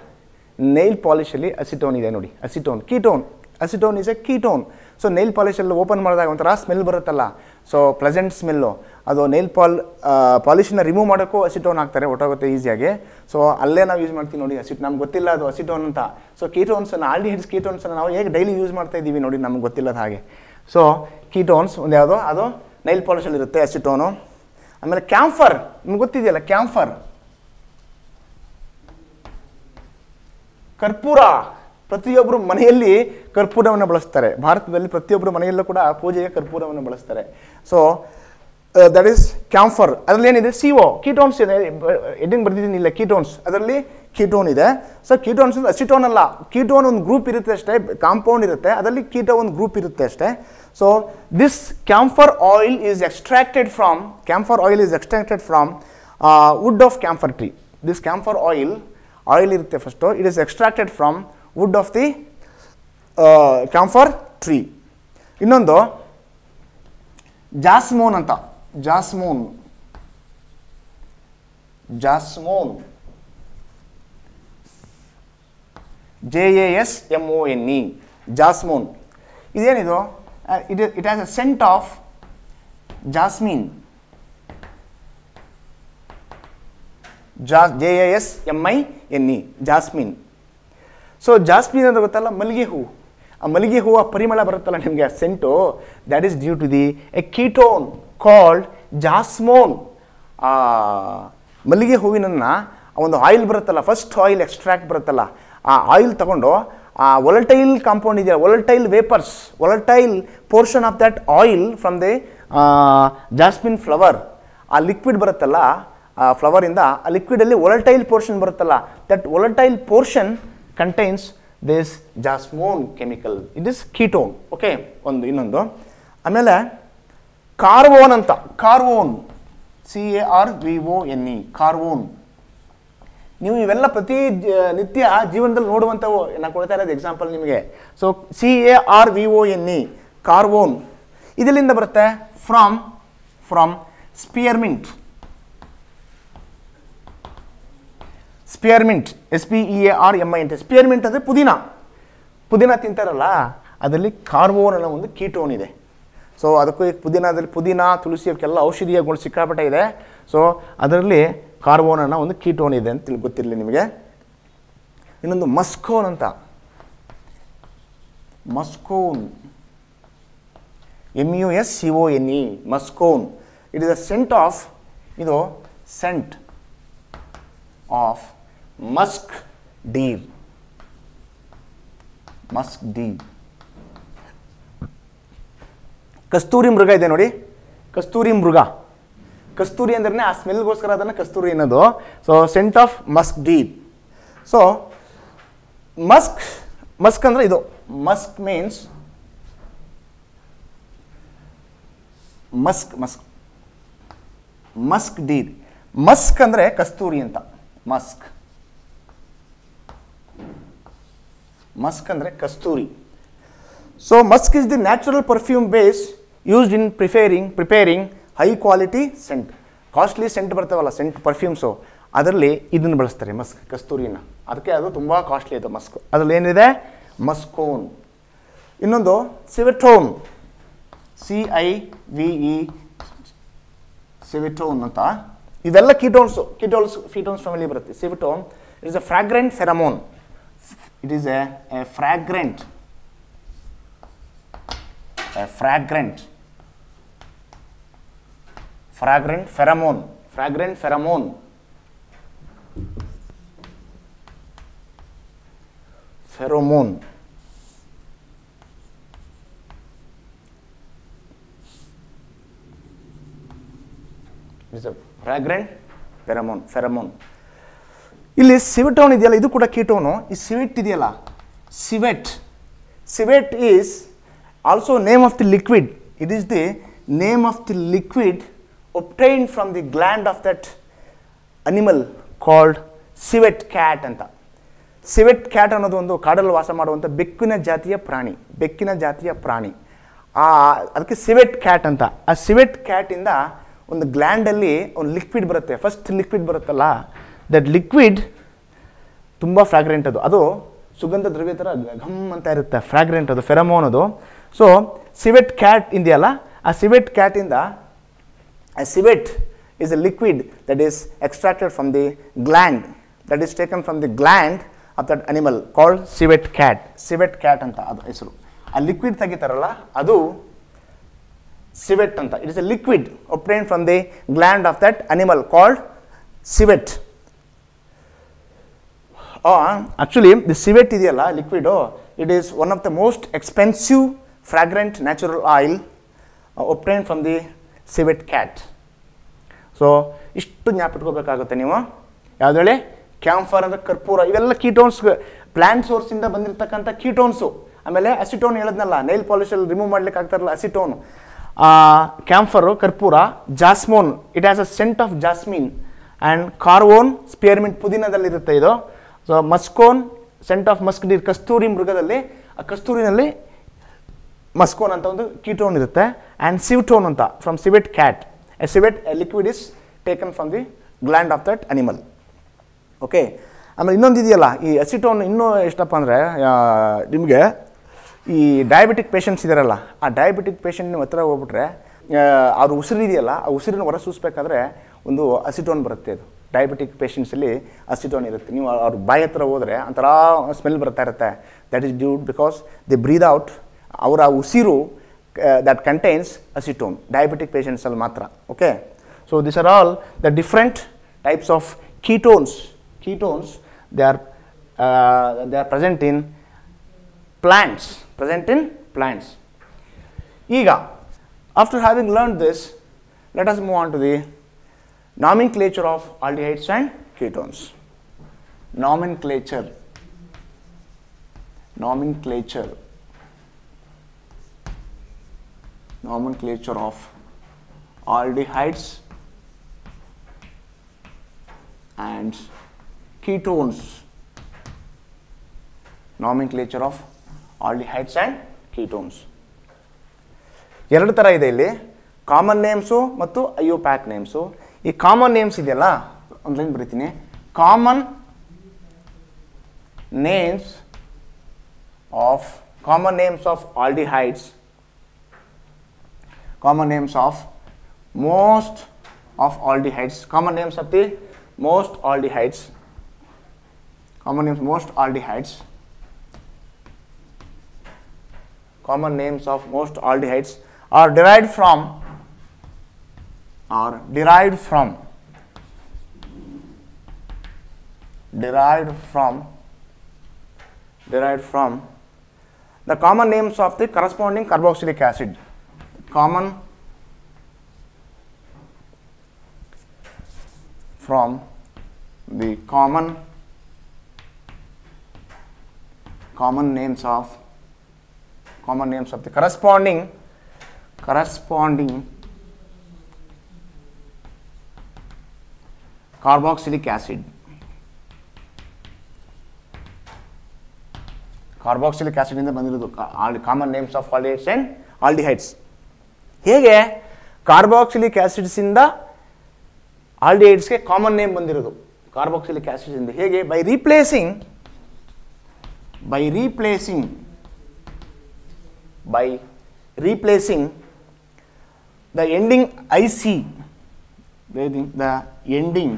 nail ಪಾಲಿಶಲ್ಲಿ acetone ಇದೆ ನೋಡಿ acetone ketone acetone is a ketone so nail ಪಾಲಿಶಲ್ಲಿ open ಮಾಡಿದಾಗ ಒಂಥರ ಸ್ಮೆಲ್ ಬರುತ್ತಲ್ಲ. ಸೊ ಪ್ಲೆಸೆಂಟ್ ಸ್ಮೆಲ್ಲು ಅದು ನೈಲ್ ಪಾಲ್ ಪಾಲಿಶನ್ನ ರಿಮೂವ್ ಮಾಡೋಕ್ಕೂ ಅಸಿಟೋನ್ ಹಾಕ್ತಾರೆ, ಒಟ್ಟಾಗುತ್ತೆ ಈಸಿಯಾಗಿ ಸೊ ಅಲ್ಲೇ ನಾವು ಯೂಸ್ ಮಾಡ್ತೀವಿ ನೋಡಿ ಅಸಿಟ್ ನಮ್ಗೆ ಗೊತ್ತಿಲ್ಲ ಅದು ಅಸಿಟೋನ್ ಅಂತ. ಸೊ ಕೀಟೋನ್ಸನ್ನು ಆಲ್ಡಿ ಹಿಡ್ಸ್ ಕೀಟೋನ್ಸನ್ನು ನಾವು ಹೇಗೆ ಡೈಲಿ ಯೂಸ್ ಮಾಡ್ತಾ ಇದ್ದೀವಿ ನೋಡಿ, ನಮ್ಗೆ ಗೊತ್ತಿಲ್ಲದ ಹಾಗೆ. ಸೊ ಕೀಟೋನ್ಸ್ ಒಂದು ಯಾವುದೋ, ಅದು ನೈಲ್ ಪಾಲಿಶಲ್ಲಿ ಇರುತ್ತೆ ಅಸಿಟೋನು ಆಮೇಲೆ ಕ್ಯಾಂಫರ್ ನಿಮ್ಗೆ ಗೊತ್ತಿದೆಯಲ್ಲ ಕ್ಯಾಂಫರ್ ಕರ್ಪೂರ. ಪ್ರತಿಯೊಬ್ಬರು ಮನೆಯಲ್ಲಿ ಕರ್ಪೂರವನ್ನು ಬಳಸ್ತಾರೆ. ಭಾರತದಲ್ಲಿ ಪ್ರತಿಯೊಬ್ಬರು ಮನೆಯಲ್ಲೂ ಕೂಡ ಪೂಜೆಗೆ ಕರ್ಪೂರವನ್ನು ಬಳಸ್ತಾರೆ. ಸೊ ದಟ್ ಈಸ್ ಕ್ಯಾಂಫರ್ ಅದರಲ್ಲಿ ಏನಿದೆ? ಸಿ ಒ ಕೀಟೋನ್ಸ್ ಇದೆ. ಎಡ್ಡಿಂಗ್ ಬರ್ತಿದ್ದೀನಿ ಇಲ್ಲ ಕೀಟೋನ್ಸ್ ಅದರಲ್ಲಿ ಕೀಟೋನ್ ಇದೆ. ಸೊ ಕೀಟೋನ್ಸ್ ಅಸಿಟೋನ್ ಅಲ್ಲ. ಕೀಟೋನ್ ಒಂದು ಗ್ರೂಪ್ ಇರುತ್ತೆ ಅಷ್ಟೇ ಕಾಂಪೌಂಡ್ ಇರುತ್ತೆ. ಅದರಲ್ಲಿ ಕೀಟ ಒಂದು ಗ್ರೂಪ್ ಇರುತ್ತೆ ಅಷ್ಟೇ. So this camphor oil is extracted from camphor oil is extracted from wood of camphor tree this camphor oil oil ಇರುತ್ತೆ first it is extracted from wood of the camphor tree ಇನ್ನೊಂದು jasmone ಅಂತ jasmone jasmone J A S M O N E jasmone ಇದೇನಿದು it it has a scent of jasmine ಜಾ J A S M I N E jasmine so jasmine ಅಂತ ಗೊತ್ತಲ್ಲ? ಮಲ್ಲಿಗೆ ಹೂವು. ಆ ಮಲ್ಲಿಗೆ ಹೂವು ಪರಿಮಳ ಬರುತ್ತಲ್ಲ ನಿಮಗೆ? ಆ scent that is due to the a ketone called jasmone ಆ ಮಲ್ಲಿಗೆ ಹೂವಿನನ್ನು ಒಂದು ಆಯಿಲ್ ಬರುತ್ತಲ್ಲ ಫಸ್ಟ್ ಆಯಿಲ್ ಎಕ್ಸ್ಟ್ರಾಕ್ಟ್ ಬರುತ್ತಲ್ಲ, ಆ ಆಯಿಲ್ ತಗೊಂಡು ಆ ಒಲಟೈಲ್ ಕಾಂಪೌಂಡ್ ಇದೆಯಲ್ಲ volatile vapours volatile portion of that oil from the jasmine flower ಆ ಲಿಕ್ವಿಡ್ ಬರುತ್ತಲ್ಲ, ಆ ಫ್ಲವರಿಂದ ಆ ಲಿಕ್ವಿಡಲ್ಲಿ ಒಲಟೈಲ್ ಪೋರ್ಷನ್ ಬರುತ್ತಲ್ಲ. That volatile portion contains this jasmone chemical it is ketone okay ಒಂದು, ಇನ್ನೊಂದು. ಆಮೇಲೆ ಕಾರ್ವೋನ್ ಅಂತ. Carvone C A R V O N E carvone ನೀವು ಇವೆಲ್ಲ ಪ್ರತಿ ನಿತ್ಯ ಜೀವನದಲ್ಲಿ ನೋಡುವಂಥವು ನಾನು ಕೊಡ್ತಾ ಇರೋದು ಎಕ್ಸಾಂಪಲ್ ನಿಮಗೆ. So C A R V O N E carvone ಇದರಿಂದ ಬರುತ್ತೆ? From from spearmint spearmint S P E A R M I ಅಂತ ಸ್ಪಿಯರ್ಮಿಂಟ್ ಅಂದರೆ ಪುದೀನ. ಪುದೀನ ತಿಂತಾರಲ್ಲ, ಅದರಲ್ಲಿ ಕಾರ್ಬೋನ್ ಅನ್ನೋ ಒಂದು ಕೀಟೋನ್ ಇದೆ. ಸೊ ಅದಕ್ಕೂ ಪುದೀನದಲ್ಲಿ ಪುದೀನ ತುಳಸಿ ಅವಕ್ಕೆಲ್ಲ ಔಷಧೀಯ ಗುಣ ಸಿಕ್ಕಾಪಟ್ಟೆ ಇದೆ. ಸೊ ಅದರಲ್ಲಿ ಕಾರ್ಬೋನ್ ಅನ್ನೋ ಒಂದು ಕೀಟೋನ್ ಇದೆ ಅಂತ ಗೊತ್ತಿರಲಿ ನಿಮಗೆ. ಇನ್ನೊಂದು ಮಸ್ಕೋನ್ ಅಂತ. Muscone M U S C O N E muscone it is a scent of ಇದು scent of musk deer musk deer ಕಸ್ತೂರಿ ಮೃಗ ಇದೆ ನೋಡಿ. ಕಸ್ತೂರಿ ಮೃಗ. ಕಸ್ತೂರಿ ಅಂದ್ರೆ ಆ ಸ್ಮೆಲ್ಗೋಸ್ಕರ ಅದನ್ನು ಕಸ್ತೂರಿ ಅನ್ನೋದು. So scent of musk deer so musk musk ಅಂದ್ರೆ ಇದು. Musk means musk musk musk deer musk ಅಂದ್ರೆ ಕಸ್ತೂರಿ ಅಂತ. ಮಸ್ಕ್ ಮಸ್ಕ್ ಅಂದರೆ ಕಸ್ತೂರಿ. So musk is the natural perfume base used in preparing preparing high quality scent costly scent ಬರ್ತಾವಲ್ಲ scent perfumes ಅದರಲ್ಲಿ ಇದನ್ನು ಬಳಸ್ತಾರೆ ಮಸ್ಕ್ ಕಸ್ತೂರಿನ. ಅದಕ್ಕೆ ಅದು ತುಂಬ ಕಾಸ್ಟ್ಲಿ ಅದು ಮಸ್ಕ್ ಅದರಲ್ಲಿ ಏನಿದೆ? ಮಸ್ಕೋನ್ ಇನ್ನೊಂದು civetone C I V E civetone ಅಂತ. ಇವೆಲ್ಲ ಕೀಟೋನ್ಸು ಕೀಟೋನ್ಸ್ ಫೀಟೋನ್ಸ್ ಫ್ಯಾಮಿಲಿ ಬರುತ್ತೆ. Civetone is a fragrant pheromone it is a, a fragrant. A fragrant. Fragrant pheromone. Fragrant pheromone. Pheromone. It is a fragrant pheromone. Pheromone. ಇಲ್ಲಿ ಸಿವಿಟೋನ್ ಇದೆಯಲ್ಲ, ಇದು ಕೂಡ ಕೀಟೋನು. ಈ civet ಇದೆಯಲ್ಲ, civet. Civet is also name of the liquid it is the name of the liquid obtain from the gland of that animal called civet cat ಅಂತ. Civet cat ಅನ್ನೋದು ಒಂದು ಕಾಡಲ್ಲಿ ವಾಸ ಮಾಡುವಂಥ ಬೆಕ್ಕಿನ ಜಾತಿಯ ಪ್ರಾಣಿ, ಬೆಕ್ಕಿನ ಜಾತಿಯ ಪ್ರಾಣಿ. ಆ, ಅದಕ್ಕೆ ಸಿವೆಟ್ ಕ್ಯಾಟ್ ಅಂತ. ಆ ಸಿವೆಟ್ ಕ್ಯಾಟಿಂದ ಒಂದು ಗ್ಲ್ಯಾಂಡಲ್ಲಿ ಒಂದು ಲಿಕ್ವಿಡ್ ಬರುತ್ತೆ. ಫಸ್ಟ್ ಲಿಕ್ವಿಡ್ ಬರುತ್ತಲ್ಲ ದಟ್ ಲಿಕ್ವಿಡ್ ತುಂಬ ಫ್ರಾಗ್ರೆಂಟ್ ಅದು. ಅದು ಸುಗಂಧ ದ್ರವ್ಯ ಥರ ಘಮ್ ಅಂತ ಇರುತ್ತೆ. ಫ್ರಾಗ್ರೆಂಟ್ ಅದು ಫೆರಮೋನ್ ಅದು. ಸೊ ಸಿವೆಟ್ ಕ್ಯಾಟ್ ಇದೆಯಲ್ಲ, ಆ ಸಿವೆಟ್ ಕ್ಯಾಟಿಂದ ಆ civet is a liquid that is extracted from the gland that is taken from the gland of that animal called civet cat civet cat ಅಂತ ಅದು ಹೆಸರು. ಆ ಲಿಕ್ವಿಡ್ ತೆಗಿತಾರಲ್ಲ, ಅದು ಸಿವೆಟ್ ಅಂತ. It is a liquid obtained from the gland of that animal called civet actually the civet ಇದೆಯಲ್ಲ liquid it is one of the most expensive fragrant natural oil obtained from the civet cat so ಇಷ್ಟು ಜ್ಞಾಪಿಟ್ಕೋಬೇಕಾಗುತ್ತೆ ನೀವು. ಯಾವ್ದು ಹೇಳಿ? Camphor ಅಂದರೆ ಕರ್ಪೂರ, ಇವೆಲ್ಲ ketones plant ಸೋರ್ಸಿಂದ ಬಂದಿರತಕ್ಕಂಥ ಕೀಟೋನ್ಸು ಆಮೇಲೆ ಅಸಿಟೋನ್ ಹೇಳದ್ನಲ್ಲ ನೈಲ್ ಪಾಲಿಶಲ್ಲಿ ರಿಮೂವ್ ಮಾಡ್ಲಿಕ್ಕೆ ಆಗ್ತಾರಲ್ಲ ಅಸಿಟೋನ್ ಕ್ಯಾಂಫರು ಕರ್ಪೂರ jasmone it as a scent of jasmine and carvone spearmint ಪುದೀನದಲ್ಲಿರುತ್ತೆ ಇದು. So muscone scent of musk deer ಕಸ್ತೂರಿ ಮೃಗದಲ್ಲಿ ಆ ಕಸ್ತೂರಿನಲ್ಲಿ ಮಸ್ಕೋನ್ ಅಂತ ಒಂದು ಕೀಟೋನ್ ಇರುತ್ತೆ ಆ್ಯಂಡ್ ಸಿವ್ಟೋನ್ ಅಂತ from civet cat a civet liquid is taken from the gland of that animal okay ಆಮೇಲೆ ಇನ್ನೊಂದು ಇದೆಯಲ್ಲ, ಈ ಅಸಿಟೋನ್ ಇನ್ನೂ ಎಷ್ಟಪ್ಪ ಅಂದರೆ ನಿಮಗೆ ಈ ಡಯಾಬಿಟಿಕ್ ಪೇಷಂಟ್ಸ್ ಇದಾರಲ್ಲ, ಆ ಡಯಾಬಿಟಿಕ್ ಪೇಷಂಟ್ ನೀವು ಹತ್ರ ಹೋಗ್ಬಿಟ್ರೆ ಅವ್ರ ಉಸಿರು ಇದೆಯಲ್ಲ, ಆ ಉಸಿರಿನ ಹೊರ ಸೂಸ್ಬೇಕಾದ್ರೆ ಒಂದು ಅಸಿಟೋನ್ ಬರುತ್ತೆ ಅದು. ಡಯಾಬಿಟಿಕ್ ಪೇಷಂಟ್ಸಲ್ಲಿ ಅಸಿಟೋನ್ ಇರುತ್ತೆ ನೀವು ಅವ್ರ ಬಾಯಿ ಹತ್ರ ಹೋದರೆ ಒಂಥರ ಸ್ಮೆಲ್ ಬರ್ತಾ ಇರುತ್ತೆ that is due because the breathe out ಅವರ ಉಸಿರು ದಟ್ ಕಂಟೈನ್ಸ್ ಅಸಿಟೋನ್ ಡಯಾಬಿಟಿಕ್ ಪೇಷಂಟ್ಸಲ್ಲಿ ಮಾತ್ರ okay so this are all the different types of ketones ketones they are they are present in plants present in plants ಈಗ after having learned this let us move on to the nomenclature of aldehydes and ketones nomenclature nomenclature nomenclature of aldehydes and ketones nomenclature of aldehydes and ketones ಎರಡು ಥರ ಇದೆ ಇಲ್ಲಿ common names ಮತ್ತು IUPAC names ಈ common names ಇದೆಯಲ್ಲ ಒಂದು line ಬರೀತೀನಿ common names of common names of aldehydes common names of most of aldehydes common names of the most aldehydes common names most aldehydes common names of most aldehydes are derived from are derived from derived from derived from the common names of the corresponding carboxylic acid. Common from the common common names of common names of the corresponding corresponding carboxylic acid. Carboxylic ಆಸಿಡಿಂದ ಬಂದಿರೋದು common names of aldehydes and aldehydes ಹೇಗೆ? Carboxylic ಆಸಿಡ್ಸಿಂದ ಆಲ್ಡಿಹೈಡ್ಸ್ಗೆ common name ಬಂದಿರೋದು. Carboxylic ಆಸಿಡ್ಸಿಂದ ಹೇಗೆ? By replacing by replacing by replacing the ending I C the ending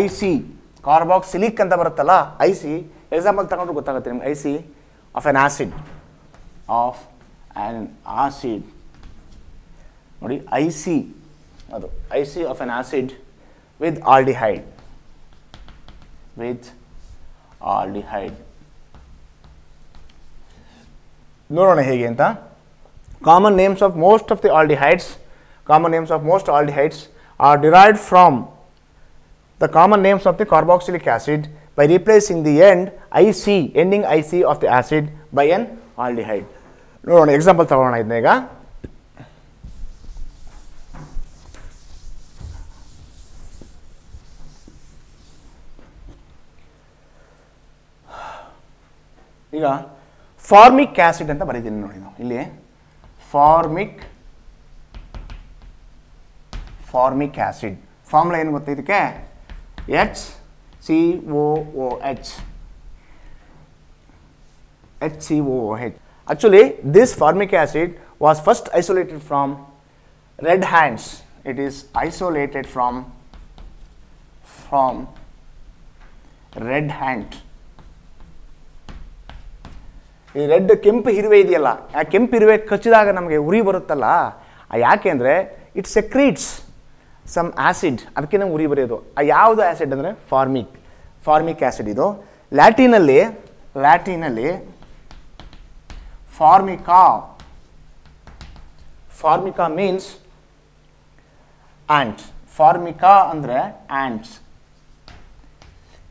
I C carboxylic ಅಂತ ಬರುತ್ತಲ್ಲ I C example ತಗೊಂಡ್ರೆ ಗೊತ್ತಾಗುತ್ತೆ ನಿಮ್ಗೆ. I C of an acid of an acid ನೋಡಿ ಐ ಸಿ ಅದು I C of an acid with aldehyde with aldehyde ನೋಡೋಣ ಹೇಗೆ ಅಂತ. Common names of most of the aldehydes common names of most aldehydes are derived from the common names of the carboxylic acid by replacing the end IC, ending IC of the acid by an aldehyde. ನೋಡೋಣ example ತಗೊಳ್ಳೋಣ ಇದನ್ನ ಈಗ ಈಗ formic acid ಅಂತ ಬರೀತೀನಿ ನೋಡಿ ನಾವು ಇಲ್ಲಿ ಫಾರ್ಮಿಕ್ ಫಾರ್ಮಿಕ್ ಆ್ಯಸಿಡ್ ಫಾರ್ಮುಲಾ ಏನು ಗೊತ್ತಾ ಇದಕ್ಕೆ H O O H H C O O H actually this formic acid was first isolated from red ants it is isolated from from red ant ಈ red ಕೆಂಪು ಹಿರುವೆ ಇದೆಯಲ್ಲ ಆ ಕೆಂಪು ಹಿರುವೆ ಕಚ್ಚಿದಾಗ ನಮಗೆ ಉರಿ ಬರುತ್ತಲ್ಲ ಯಾಕೆಂದರೆ ಇಟ್ ಸೆಕ್ರೀಟ್ಸ್ ಸಮ್ ಆ್ಯಸಿಡ್ ಅದಕ್ಕೆ ಉರಿ ಬರೆಯೋದು. ಆ ಯಾವುದು ಆ್ಯಸಿಡ್ ಅಂದರೆ? ಫಾರ್ಮಿಕ್ ಫಾರ್ಮಿಕ್ ಆ್ಯಸಿಡ್ ಇದು. ಲ್ಯಾಟಿನಲ್ಲಿ ಲ್ಯಾಟಿನಲ್ಲಿ formica formica means ants formica ಅಂದರೆ ಆ್ಯಂಟ್ಸ್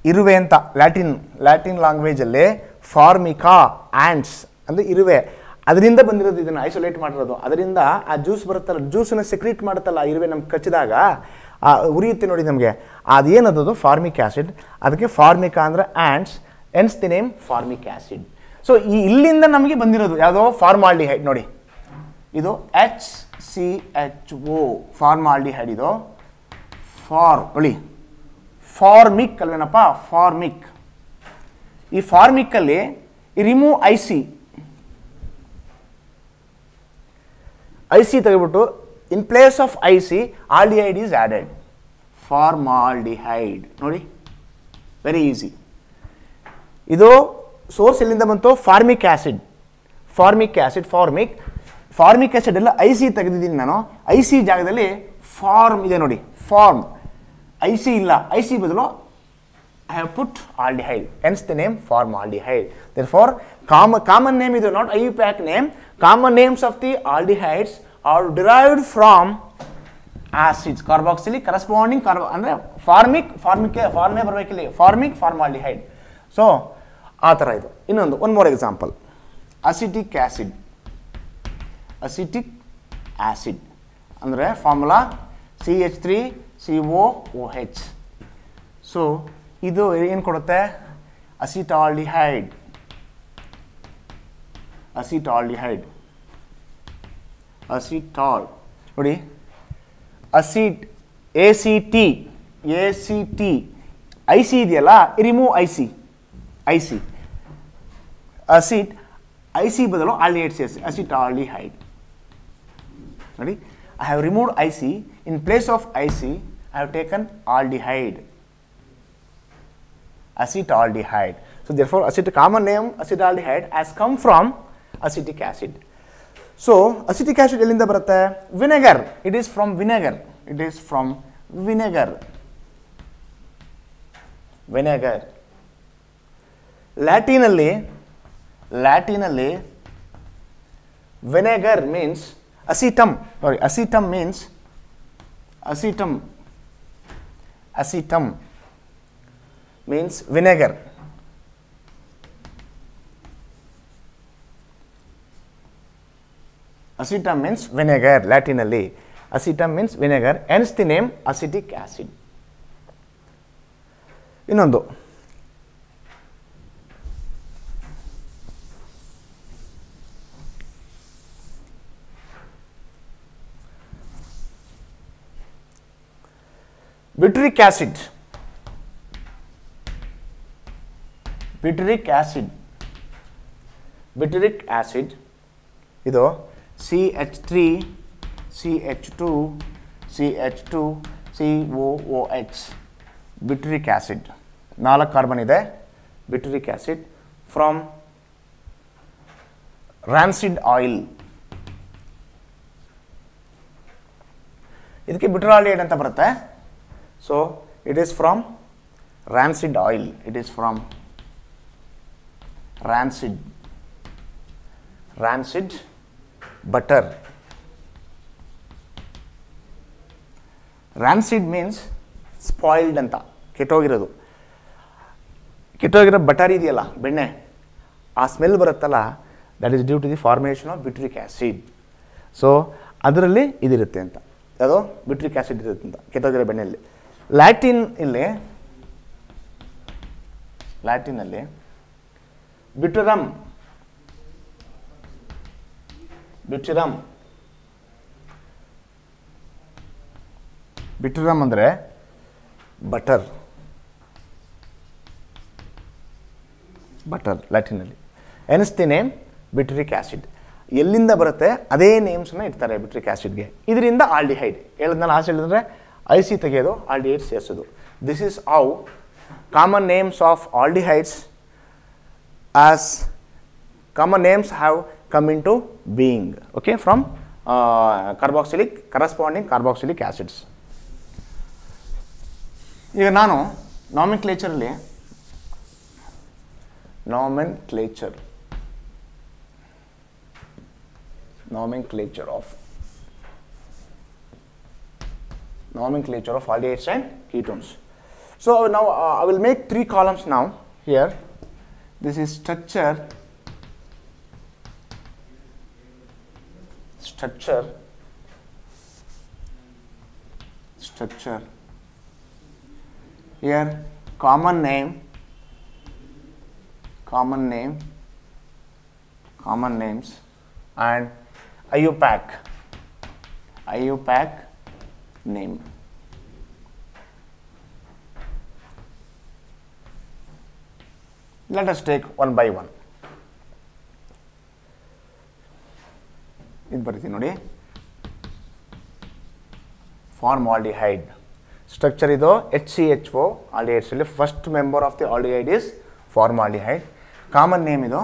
ಇರುವೆ ಅಂತ. ಲ್ಯಾಟಿನ್ ಲ್ಯಾಟಿನ್ ಲ್ಯಾಂಗ್ವೇಜಲ್ಲಿ ಫಾರ್ಮಿಕಾ ಆ್ಯಂಟ್ಸ್ ಅಂದರೆ ಇರುವೆ. ಅದರಿಂದ ಬಂದಿರೋದು ಇದನ್ನು ಐಸೋಲೇಟ್ ಮಾಡಿರೋದು. ಅದರಿಂದ ಆ ಜ್ಯೂಸ್ ಬರುತ್ತಲ್ಲ ಜ್ಯೂಸನ್ನು ಸೆಕ್ರೀಟ್ ಮಾಡುತ್ತಲ್ಲ ಇರುವೆ ನಮ್ಗೆ ಕಚ್ಚಿದಾಗ, ಆ ಉರಿಯುತ್ತೆ ನೋಡಿ ನಮಗೆ. ಅದೇನದು ಫಾರ್ಮಿಕ್ ಆ್ಯಸಿಡ್ ಅದಕ್ಕೆ ಫಾರ್ಮಿಕಾ ಅಂದರೆ ants hence the name formic acid so ಈ ಇಲ್ಲಿಂದ ನಮಗೆ ಬಂದಿರೋದು ಯಾವುದೋ? ಫಾರ್ಮಾಲ್ಡಿಹೈಡ್ ನೋಡಿ. ಇದು H C H O formaldehyde ಇದು. ಫಾರ್ ಒಳಿ ಫಾರ್ಮಿಕ್ ಅಲ್ವೇನಪ್ಪ ಫಾರ್ಮಿಕ್ ಈ ಫಾರ್ಮಿಕ್ಕಲ್ಲಿ remove I C I C ತೆಗೆಬಿಟ್ಟು in place of I C aldehyde is added hide ನೋಡಿ ವೆರಿ ಈಸಿ ಇದು ಸೋರ್ಸ್ ಎಲ್ಲಿಂದ ಬಂತು? Formic acid formic acid formic formic acid ಎಲ್ಲ ಐ ಸಿ ತೆಗೆದಿದ್ದೀನಿ ನಾನು. ಐ ಸಿ ಜಾಗದಲ್ಲಿ ಫಾರ್ಮ್ ಇದೆ ನೋಡಿ ಫಾರ್ಮ್ ಐ ಸಿ ಇಲ್ಲ. ಐ ಸಿ ಬದಲು I have put aldehyde, hence the name ಫಾರ್ ಕಾಮ ಕಾಮನ್ ನೇಮ್ ಇದು is IUPAC name. Common names of the aldehydes are derived from acids, carboxylic corresponding carbo, ಅಂದರೆ formic formic ಫಾರ್ಮೇ ಬರಬೇಕಿಲ್ಲಿ formic formaldehyde so ಆ ಥರ ಇದು. ಇನ್ನೊಂದು one more example acetic acid acetic acid ಅಂದರೆ formula C H three C O O H so ಇದು ಏನು ಕೊಡುತ್ತೆ? ಅಸಿಟಾಲ್ಡಿಹೈಡ್ ಅಸಿಟಾಲ್ಡಿಹೈಡ್ ಅಸಿಟಾಲ್ ನೋಡಿ acet A C T A C T I C ಇದೆಯಲ್ಲ remove I C I C acet I C ಬದಲು aldehyde ಸೇರಿಸಿ acetaldehyde ನೋಡಿ I have removed I C in place of I C I have taken aldehyde acetaldehyde. So therefore, acet common name acetaldehyde has come from acetic acid. So acetic acid ಎಲ್ಲಿಂದ ಬರುತ್ತೆ vinegar it is from vinegar it is from vinegar vinegar ಲ್ಯಾಟಿನಲ್ಲಿ ಲ್ಯಾಟಿನಲ್ಲಿ vinegar means acetum sorry acetum means acetum acetum means vinegar. acetam means vinegar Latinally. acetam means vinegar, hence the name acetic acid. ಇನ್ನೊಂದು butyric acid butyric acid butyric you know, C H three C H two C H two C O O H butyric acid ನಾಲ್ಕು carbon ಇದೆ butyric acid from rancid oil ಇದಕ್ಕೆ ಬಿಟ್ರಾಲಿಯಡ್ ಅಂತ ಬರುತ್ತೆ so it is from rancid oil it is from rancid rancid butter rancid means spoiled ಅಂತ, ಕೆಟ್ಟೋಗಿರೋದು. ಕೆಟ್ಟೋಗಿರೋ butter ಇದೆಯಲ್ಲ, ಬೆಣ್ಣೆ, ಆ ಸ್ಮೆಲ್ ಬರುತ್ತಲ್ಲ that is due to the formation of butyric acid so ಅದರಲ್ಲಿ ಇದಿರುತ್ತೆ ಅಂತ. ಅದು ಬಿಟ್ರಿಕ್ ಆ್ಯಸಿಡ್ ಇರುತ್ತೆ ಅಂತ, ಕೆಟ್ಟೋಗಿರೋ ಬೆಣ್ಣೆಯಲ್ಲಿ. ಲ್ಯಾಟಿನ್ ಇಲ್ಲಿ ಲ್ಯಾಟಿನಲ್ಲಿ ಬಿಟ್ರಮ್ ಬಿಟ್ರಮ್ ಬಿಟ್ರಮ್ ಅಂದರೆ ಬಟರ್. ಬಟರ್ ಲ್ಯಾಟಿನಲ್ಲಿ. ಎನಿಸ್ತೀನಿ ಬಿಟ್ರಿಕ್ ಆ್ಯಸಿಡ್ ಎಲ್ಲಿಂದ ಬರುತ್ತೆ? ಅದೇ ನೇಮ್ಸನ್ನ ಇಡ್ತಾರೆ ಬಿಟ್ರಿಕ್ ಆ್ಯಸಿಡ್ಗೆ ಇದರಿಂದ ಆಲ್ಡಿಹೈಡ್. ಹೇಳಿದ್ನಲ್ಲ, ಆಸೆ ಹೇಳಿದ್ರೆ ಐ ಸಿ ತೆಗೆಯೋದು, ಆಲ್ಡಿಹೈಡ್ ಸೇರಿಸೋದು. This is how common names of aldehydes as common names have come into being okay from carboxylic corresponding carboxylic acids ಈಗ ನಾನು ನಾಮಿಕ್ಲೇಚರಲ್ಲಿ nomenclature nomenclature of nomenclature of aldehydes and ketones so now uh, i will make three columns now here this is structure structure. Structure. Here common name. Common name. Common names. And IUPAC IUPAC name. Let us take one by one ಇದು ಬರ್ತೀನಿ ನೋಡಿ. Formaldehyde structure ಇದು H C H O ಆಲ್ಡಿಹೈಡ್ಸಲ್ಲಿ first member of the aldehyde is formaldehyde common name ಇದು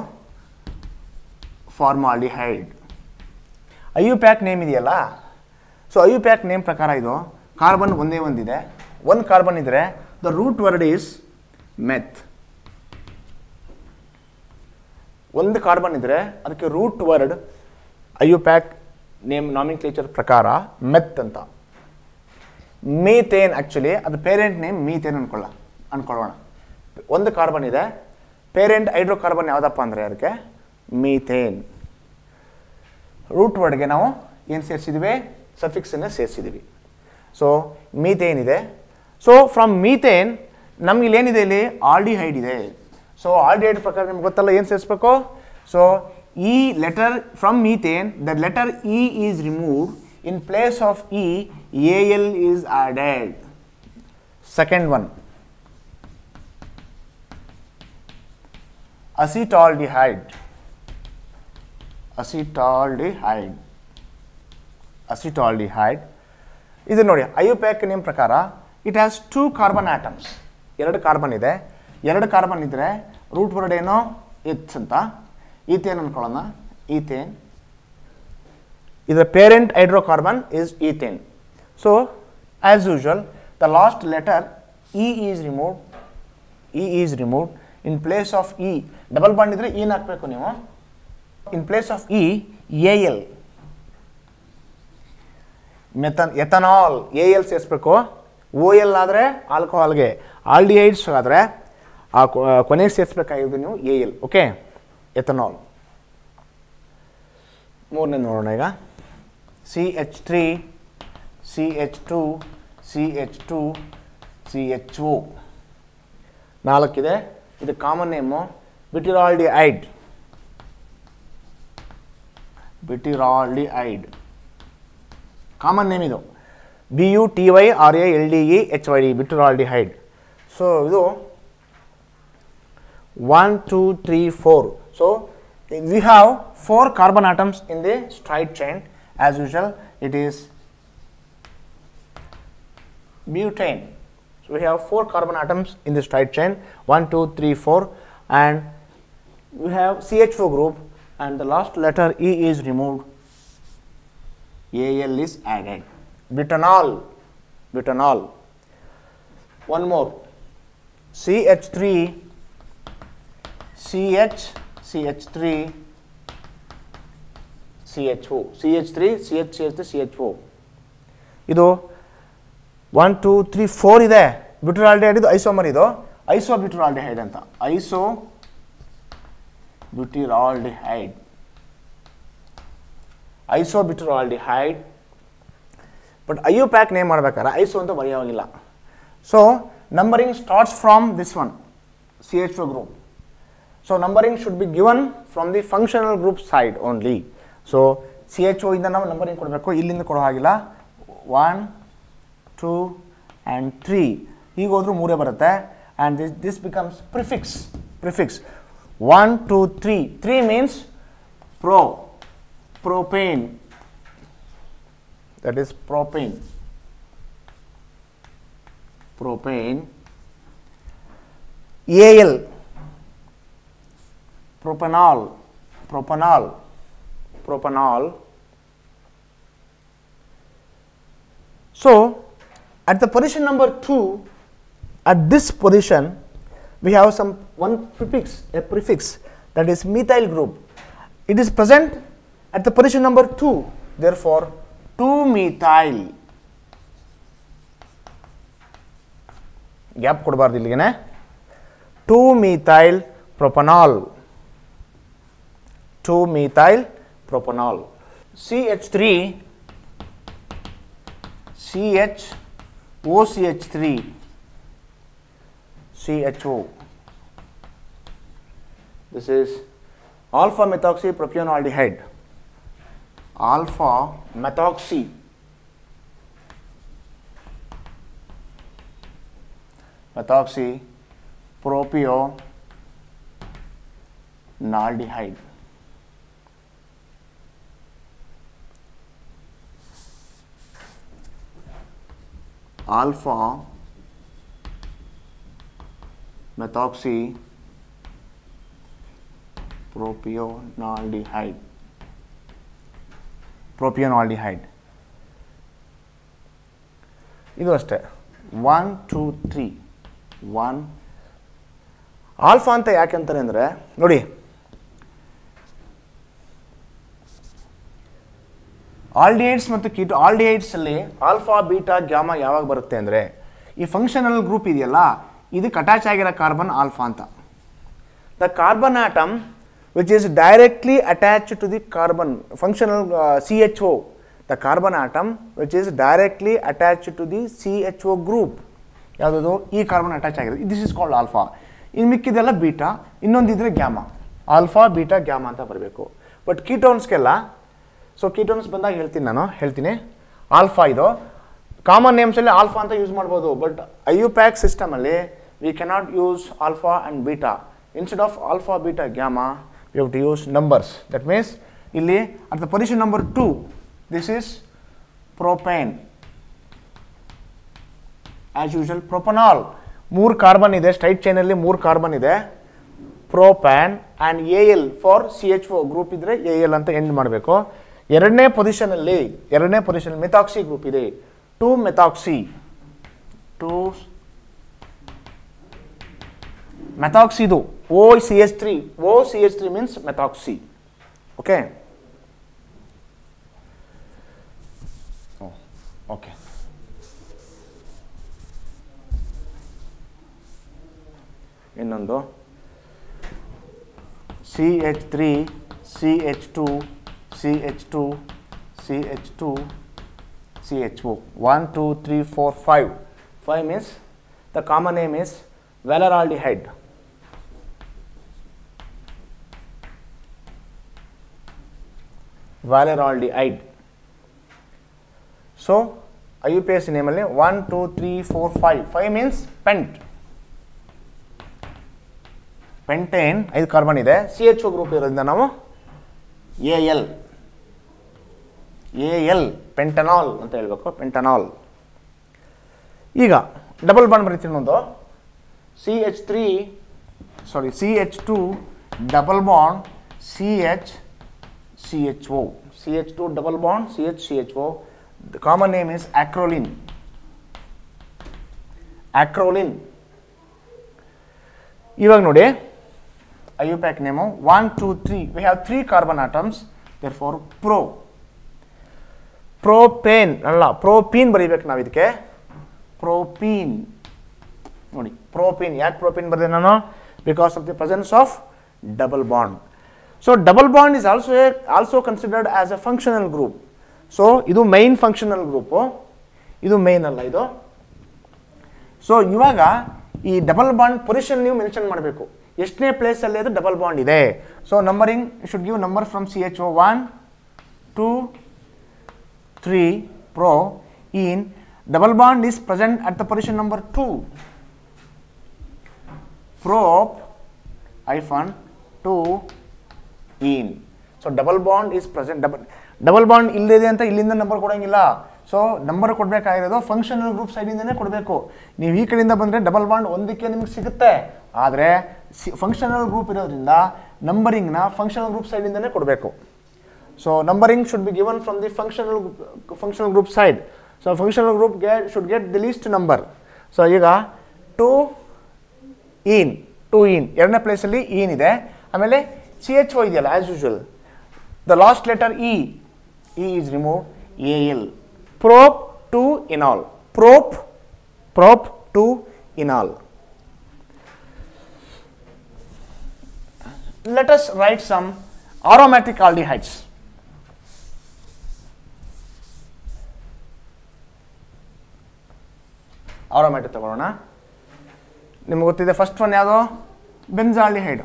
formaldehyde you pack name ಇದೆಯಲ್ಲ? So I you pack name ಪ್ರಕಾರ ಇದು carbon ಒಂದೇ ಒಂದಿದೆ. ಒಂದು ಕಾರ್ಬನ್ ಇದ್ದರೆ the root word is meth ಒಂದು ಕಾರ್ಬನ್ ಇದ್ದರೆ ಅದಕ್ಕೆ root word IUPAC name nomenclature ಪ್ರಕಾರ ಮೆತ್ ಅಂತ. ಮೀಥೇನ್ ಆ್ಯಕ್ಚುಲಿ ಅದು ಪೇರೆಂಟ್ ನೇಮ್ ಮೀಥೇನ್ ಅನ್ಕೊಳ್ಳ, ಅನ್ಕೊಳ್ಳೋಣ. ಒಂದು ಕಾರ್ಬನ್ ಇದೆ. ಪೇರೆಂಟ್ ಹೈಡ್ರೋ ಕಾರ್ಬನ್ ಯಾವುದಪ್ಪ ಅಂದರೆ ಅದಕ್ಕೆ? ಮೀಥೇನ್. ರೂಟ್ ವರ್ಡ್ಗೆ ನಾವು ಏನು ಸೇರಿಸಿದ್ವಿ? ಸಫಿಕ್ಸನ್ನು ಸೇರಿಸಿದ್ದೀವಿ ಸೊ ಮೀಥೇನ್ ಇದೆ. ಸೊ ಫ್ರಮ್ ಮೀಥೇನ್ ನಮ್ಗೆ ಇಲ್ಲೇನಿದೆ ಇಲ್ಲಿ? ಆಲ್ಡಿಹೈಡ್ ಇದೆ. ಸೊ ಆಲ್ಡಿಹೈಡ್ ಪ್ರಕಾರ ನಿಮ್ಗೆ ಗೊತ್ತಲ್ಲ, ಏನು ಸೇರಿಸ್ಬೇಕು? So E letter from methane the letter E is removed in place of E A L is added second one acetaldehyde acetaldehyde acetaldehyde ಇದು ನೋಡಿ ಐಯುಪ್ಯಾಕ್ ನೇಮ್ ಪ್ರಕಾರ it has two carbon atoms ಎರಡು carbon ಇದೆ ಎರಡು carbon ಇದ್ದರೆ root word ಏನೋ ಇತ್ಸ್ ಅಂತ ethane ಅನ್ಕೊಳ್ಳೋಣ. Ethane. ಇದರ parent hydrocarbon is ethane so as usual the last letter E is remove E is removed in place of E double bond ಇದ್ರೆ ಏನು ಹಾಕಬೇಕು ನೀವು. In place of E A L ಮೆಥನ್ ethanal A L ಸೇರಿಸ್ಬೇಕು. O L ಆದರೆ ಆಲ್ಕೋಹಾಲ್ಗೆ aldehydes ಆದರೆ, ಆ ಕೊನೆಗೆ ಸೇರಿಸ್ಬೇಕಾಗಿದ್ದು ನೀವು ಎ ಎಲ್ ಓಕೆ ಎಥನಾಲ್. ಮೂರನೇ ನೋಡೋಣ ಈಗ. C H three C H two C H two C H O ನಾಲ್ಕಿದೆ. ಇದು common name butyraldehyde butyraldehyde common name ಇದು. B U T Y R A L D E H Y D butyraldehyde so ಇದು one two three four so we have four carbon atoms in the straight chain. As usual it is butane. So we have four carbon atoms in the straight chain. One two three four. And we have ch4 group. And the last letter e is removed. Al is added. Butanol. Butanol. One more. Ch3 ch CH3 CHO CH3 CH CH3 CHO ಇದು one two three four ಇದೆ. Butyraldehyde ಇದು isomer ಇದು. Isobutyraldehyde ಅಂತ. Isobutyraldehyde isobutyraldehyde but IUPAC name ಮಾಡ್ಬೇಕಾದ್ರೆ iso ಅಂತ ಬರೆಯೋವಾಗಿಲ್ಲ so numbering starts from this one C H O group so numbering should be given from the functional group side only so C H O ಇಂದ ನಾವು numbering ಕೊಡಬೇಕು ಇಲ್ಲಿಂದ ಕೊಡೋ ಹಾಗಿಲ್ಲ one two and three ಈಗ ಹೋದ್ರೂ ಮೂರೇ ಬರುತ್ತೆ and this this becomes prefix prefix one two three three means pro propane that is propane propane al propanol propanol propanol so at the position number 2 at this position we have some one prefix a prefix that is methyl group it is present at the position number 2 therefore 2 methyl gap ಕೊಡಬಾರ್ದು ಇಲ್ಲಿಗೆ two methyl propanol 2 methyl propanol. CH3 CH OCH3 CHO. This is alpha methoxy propionaldehyde. Alpha methoxy methoxy propionaldehyde. alpha methoxy propionaldehyde propionaldehyde ಇದು ಅಷ್ಟೇ one two three one alpha ಅಂತ ಯಾಕೆ ಅಂತಾರೆ ಅಂದರೆ ನೋಡಿ aldehydes ಮತ್ತು keto aldehydes alpha, beta, gamma ಯಾವಾಗ ಬರುತ್ತೆ ಅಂದರೆ ಈ ಫಂಕ್ಷನಲ್ ಗ್ರೂಪ್ ಇದೆಯಲ್ಲ, ಇದಕ್ಕೆ ಅಟ್ಯಾಚ್ ಆಗಿರೋ ಕಾರ್ಬನ್ ಆಲ್ಫಾ ಅಂತ. The carbon atom which is directly attach to the carbon functional C H functional the carbon atom which is directly attach to the C H CHO group ಯಾವುದದು? ಈ carbon attach ಆಗಿದೆ this is called alpha ಇನ್ ಮಿಕ್ಕಿದೆಲ್ಲ beta, ಇನ್ನೊಂದಿದ್ರೆ gamma. Alpha beta, gamma ಅಂತ ಬರಬೇಕು. But ಕೀಟೋನ್ಸ್ಗೆಲ್ಲ so ketones ಬಂದಾಗ ಹೇಳ್ತೀನಿ ನಾನು, ಹೇಳ್ತೀನಿ. ಆಲ್ಫಾ ಇದು. ಕಾಮನ್ ನೇಮ್ಸಲ್ಲಿ ಆಲ್ಫಾ ಅಂತ ಯೂಸ್ ಮಾಡ್ಬೋದು but IUPAC ಸಿಸ್ಟಮಲ್ಲಿ we cannot use alpha and beta instead of alpha beta gamma we have to use numbers that means ಇಲ್ಲಿ at the position number 2 this is propane as usual propanal ಮೂರು carbon ಇದೆ straight ಚೈನಲ್ಲಿ ಮೂರು carbon ಇದೆ. Propane and A L for C H O group ಇದ್ದರೆ A L ಅಂತ end ಮಾಡಬೇಕು. ಎರಡನೇ ಪೊಸಿಷನಲ್ಲಿ ಎರಡನೇ ಪೊಸಿಷನ್ ಮೆಥಾಕ್ಸಿ ಗ್ರೂಪ್ ಇದೆ. Two methoxy two ಮೆಥಾಕ್ಸಿದು O C S three O C S three means methoxy okay okay ಇನ್ನೊಂದು. C H three C H two C H two C H two C H O one two three four five five means the common name is valeraldehyde valeraldehyde so I U P S ನೇಮಲ್ಲಿ one two three four five five means pent pentane ಐದು carbon ಇದೆ C H O group ಇರೋದ್ರಿಂದ ನಾವು A L A L pentanal ಅಂತ ಹೇಳ್ಬೇಕು ಪೆಂಟನಾಲ್ ಈಗ double bond ಬರೀತೀನಿ ಒಂದು C H three sorry C H two double bond C H C H O C H two double bond C H C H O the common name is acrolein acrolein ಇವಾಗ ನೋಡಿ IUPAC name one two three we have three carbon atoms therefore pro propane, ಅಲ್ಲ, propene ಬರೀಬೇಕು ನಾವು ಇದಕ್ಕೆ propene. ನೋಡಿ, propene, ಯಾಕೆ propene ಬರೆದೆ ನಾನು? Because of the presence of double bond so double bond is also also considered as a functional group so ಇದು main functional group ಇದು ಮೈನ್ ಅಲ್ಲ ಇದು. ಸೊ ಇವಾಗ ಈ ಡಬಲ್ ಬಾಂಡ್ ಪೊಸಿಷನ್ ನೀವು ಮೆನ್ಷನ್ ಮಾಡಬೇಕು. ಎಷ್ಟನೇ ಪ್ಲೇಸಲ್ಲಿ ಅದು ಡಬಲ್ ಬಾಂಡ್ ಇದೆ. So numbering should give number from C H O one two three pro in double bond is present at the position number 2 prop hyphen 2 in. So, double bond is present, double double bond ಇಲ್ಲಿದೆ ಅಂತ ಇಲ್ಲಿಂದ number ಕೊಡೋಂಗಿಲ್ಲ. So number ಕೊಡಬೇಕಾಗಿರೋದು functional group ಸೈಡಿಂದನೇ ಕೊಡಬೇಕು. ನೀವು ಈ ಕಡೆಯಿಂದ ಬಂದರೆ ಡಬಲ್ ಬಾಂಡ್ ಒಂದಕ್ಕೆ ನಿಮಗೆ ಸಿಗುತ್ತೆ. ಆದರೆ, ಸಿ ಫಂಕ್ಷನಲ್ ಗ್ರೂಪ್ ಇರೋದ್ರಿಂದ ನಂಬರಿಂಗ್ನ ಫಂಕ್ಷನಲ್ ಗ್ರೂಪ್ ಸೈಡಿಂದನೇ ಕೊಡಬೇಕು. So numbering should be given from the functional group- functional group side. So functional group get should get the least number. So ಈಗ ಟು ಇನ್ ಟು ಇನ್ ಎರಡನೇ ಪ್ಲೇಸಲ್ಲಿ ಇನ್ ಇದೆ ಆಮೇಲೆ ಸಿ ಎಚ್ ಒ ಇದೆಯಲ್ಲ as usual the last letter E E is remove A L prop two enal prop prop two enal let us write some aromatic Aromatic ತಗೊಳ್ಳೋಣ. ನಿಮ್ಗೆ ಗೊತ್ತಿದೆ first one ಯಾವುದು? Benzaldehyde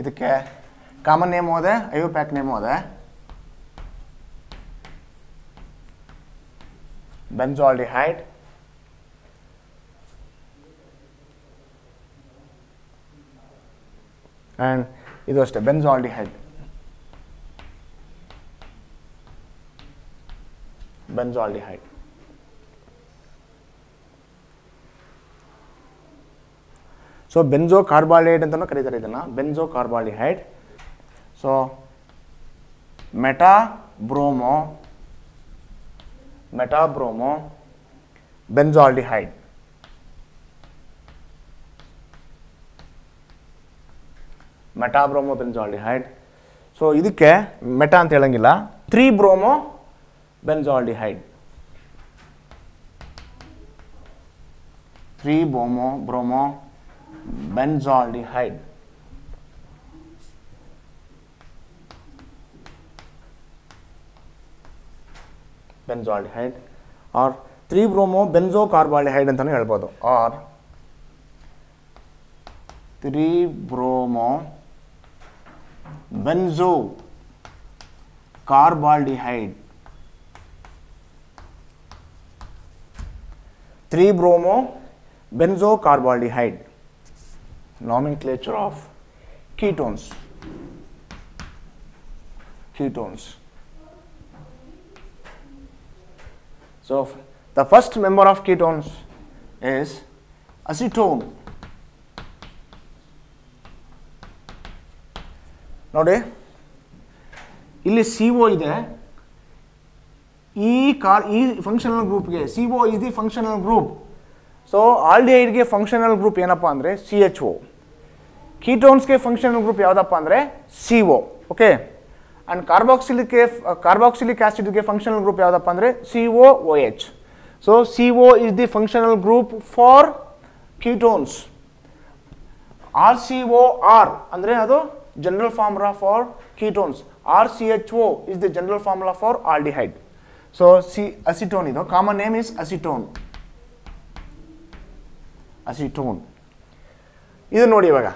ಇದಕ್ಕೆ ಕಾಮನ್ ನೇಮ್ ಹೋದೆ IUPAC name ಹೋದೆ. ಹೈಡ್. And ಇದು ಅಷ್ಟೇ benzaldehyde benzaldehyde so benzo carbaldehyde ಅಂತಲೂ ಕರೀತಾರೆ ಇದನ್ನು. Benzo carbaldehyde so meta bromo meta bromo meta meta bromo benzaldehyde so ಇದಕ್ಕೆ ಮೆಟಾ ಅಂತ ಹೇಳಂಗಿಲ್ಲ. Three bromo benzaldehyde. Three bromo bromo benzaldehyde. benzaldehyde or three bromo benzo benzocarbaldehyde ಅಂತಾನೆ ಹೇಳಬಹುದು or three bromo benzo carbaldehyde 3 bromo benzo carbaldehyde nomenclature of ketones ketones so the first member of ketones is acetone ನೋಡಿ ಇಲ್ಲಿ C O ಇದೆ ಈ car ಈ functional ಗ್ರೂಪ್ಗೆ C O is the functional group so ಆಲ್ಡಿಹೈಡ್ಗೆ functional group ಏನಪ್ಪ ಅಂದರೆ C H O ಕೀಟೋನ್ಸ್ಗೆ functional group ಯಾವುದಪ್ಪ ಅಂದರೆ ಸಿ ಒ ಓಕೆ ಆ್ಯಂಡ್ ಕಾರ್ಬಾಕ್ಸಿಲಿಕ್ಕೆ ಕಾರ್ಬಾಕ್ಸಿಲಿಕ್ ಆ್ಯಸಿಡ್ಗೆ ಫಂಕ್ಷನಲ್ ಗ್ರೂಪ್ ಯಾವುದಪ್ಪ ಅಂದರೆ C O O H so C O is the functional group for ketones R C O R ಅಂದರೆ ಅದು general formula for ketones R C H O is the general formula for aldehyde so C acetone ಇದು common name is acetone acetone ಇದು ನೋಡಿ ಇವಾಗ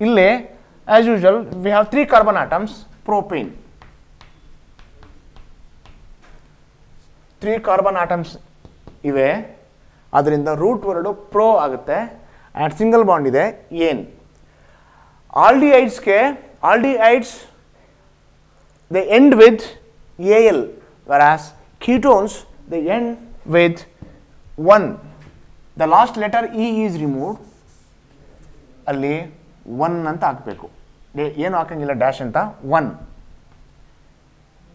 ಇಲ್ಲಿ as usual we have three carbon atoms propane three carbon atoms ಇವೆ ಅದರಿಂದ root word pro ಆಗುತ್ತೆ and single bond ಇದೆ ಏನ್ ಆಲ್ಡಿಹೈಡ್ಸ್ಗೆ aldehydes they end with A L whereas ketones they end with 1 the last letter e is removed ಅಲ್ಲಿ one ಅಂತ ಹಾಕಬೇಕು ಏನು ಹಾಕಂಗಿಲ್ಲ ಡ್ಯಾಶ್ ಅಂತ one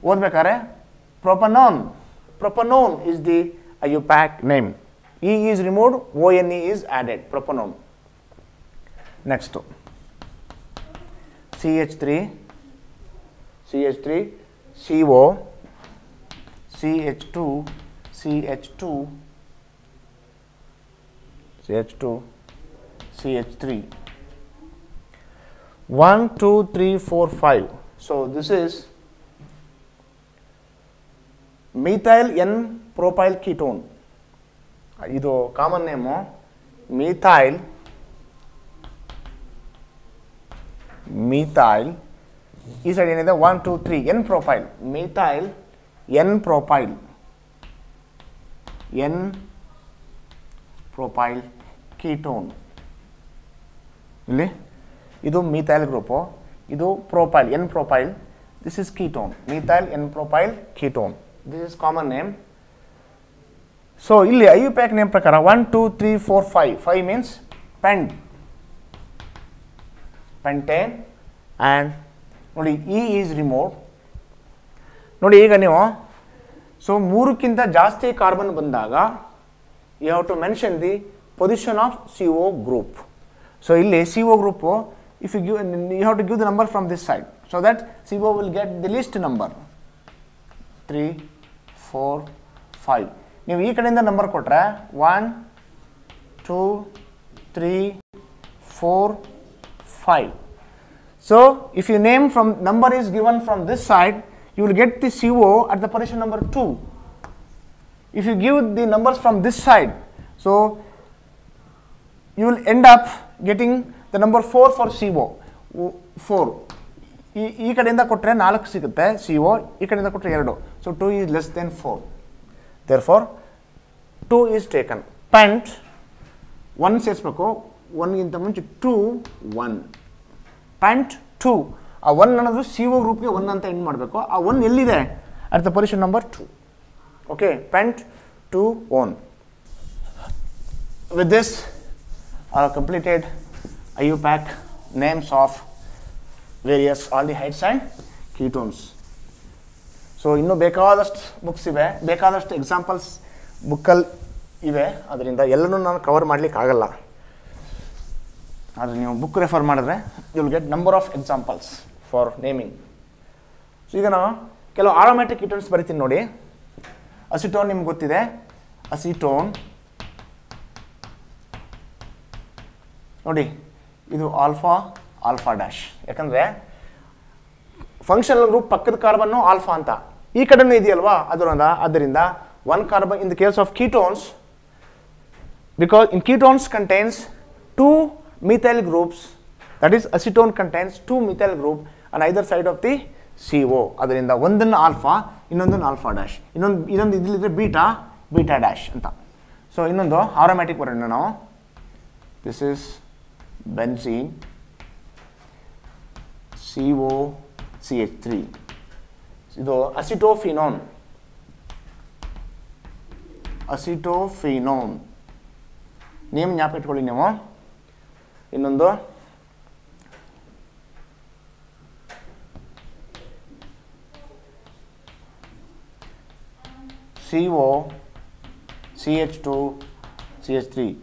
ಓದ್ಬೇಕಾದ್ರೆ propanone propanone is the IUPAC name e is removed o n e is added propanone next C H three C H three C O C H two C H two C H two C H three one two three four five so this is methyl N propyl ketone ಇದು common name methyl methyl ಈ side ಏನಿದೆ? One two three n propyl methyl n propyl n propyl ketone ಇಲ್ಲಿ ಇದು methyl group ಇದು propyl n propyl this is ketone methyl n propyl ketone this is common name so ಇಲ್ಲಿ I you pack name ಪ್ರಕಾರ one two three four five five means pent pentane and ನೋಡಿ E is removed ನೋಡಿ ಈಗ ನೀವು so ಮೂರಕ್ಕಿಂತ ಜಾಸ್ತಿ carbon ಬಂದಾಗ you have to mention the position of C O group so ಇಲ್ಲಿ C O group if you give you have to give the number from this side so that C O will get the least number three four five ನೀವು ಈ ಕಡೆಯಿಂದ number ಕೊಟ್ಟರೆ one two three four five so if you name from number is given from this side, you will get the CO at the position number 2. If you give the numbers from this side, so you will end up getting the number 4 for CO. 4. ಈ ಈ ಕಡೆಯಿಂದ ಕೊಟ್ಟರೆ ನಾಲ್ಕು ಸಿಗುತ್ತೆ C O ಈ ಕಡೆಯಿಂದ ಕೊಟ್ಟರೆ ಎರಡು so two is less than four there for two is taken pant one ಸೇರಿಸ್ಬೇಕು ಒನ್ಗಿಂತ ಮುಂಚೆ ಟೂ ಒನ್ ಪ್ಯಾಂಟ್ ಟೂ ಆ ಒನ್ ಅನ್ನೋದು ಸಿ ಒ ಗ್ರೂಪ್ಗೆ ಒನ್ ಅಂತ ಎಂಡ್ ಮಾಡಬೇಕು. ಆ ಒನ್ ಎಲ್ಲಿದೆ? At the position number two okay pent two one with this are completed IUPAC names of various aldehydes and ketones so ಇನ್ನೂ ಬೇಕಾದಷ್ಟು books ಇವೆ. ಬೇಕಾದಷ್ಟು ಎಕ್ಸಾಂಪಲ್ಸ್ ಬುಕ್ಕಲ್ಲಿ ಇವೆ. ಅದರಿಂದ ಎಲ್ಲನೂ ನಾನು ಕವರ್ ಮಾಡ್ಲಿಕ್ಕೆ ಆಗಲ್ಲ. ಆದರೆ ನೀವು ಬುಕ್ ರೆಫರ್ ಮಾಡಿದ್ರೆ you will get number of examples for naming so ಈಗ ನಾವು ಕೆಲವು ಆರೋಮ್ಯಾಟಿಕ್ ಕೀಟೋನ್ಸ್ ಬರಿತೀನಿ ನೋಡಿ. ಅಸಿಟೋನ್ ನಿಮ್ಗೆ ಗೊತ್ತಿದೆ. ಅಸಿಟೋನ್ ನೋಡಿ, ಇದು ಆಲ್ಫಾ ಆಲ್ಫಾ ಡ್ಯಾಶ್ ಯಾಕಂದರೆ ಫಂಕ್ಷನಲ್ ಗ್ರೂಪ್ ಪಕ್ಕದ ಕಾರ್ಬನ್ನು ಆಲ್ಫಾ ಅಂತ. ಈ ಕಡೆನೂ ಇದೆಯಲ್ವಾ? ಅದರಿಂದ ಆದ್ದರಿಂದ one carbon in the case of ketones because in ketones contains two methyl groups that is acetone contains two methyl methyl group either side of the C O ಅದರಿಂದ ಒಂದನ್ನು alpha ಇನ್ನೊಂದನ್ನು alpha dash ಇನ್ನೊಂದು ಇನ್ನೊಂದು ಇದಿದ್ರೆ beta beta dash ಅಂತ. So ಇನ್ನೊಂದು aromatic ಬರೋಣ ನಾವು. This is benzene C O C H three ಇದು ಅಸಿಟೋಫಿನೋನ್ ಅಸಿಟೋಫಿನೋನ್ ನೇಮ್ ಜ್ಞಾಪಿಟ್ಕೊಳ್ಳಿ ನೀವು. ಇನ್ನೊಂದು CO, CH2, CH3.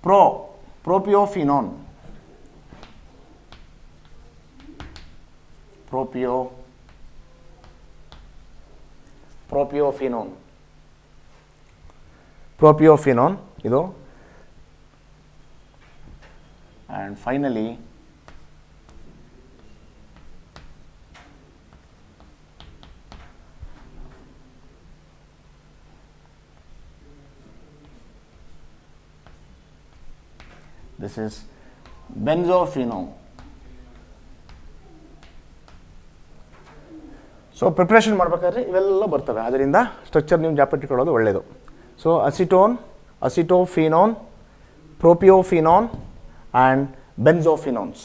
Pro, propiophenone. Propio, Propiophenone. Propiophenone. you know. And finally, this is benzophenone so preparation ಮಾಡ್ಬೇಕಾದ್ರೆ ಇವೆಲ್ಲ ಬರ್ತವೆ. ಅದರಿಂದ ಸ್ಟ್ರಕ್ಚರ್ ನೀವು ಜಾಪಿಟ್ಕೊಳ್ಳೋದು ಒಳ್ಳೆಯದು so acetone acetophenone propiophenone and benzophenones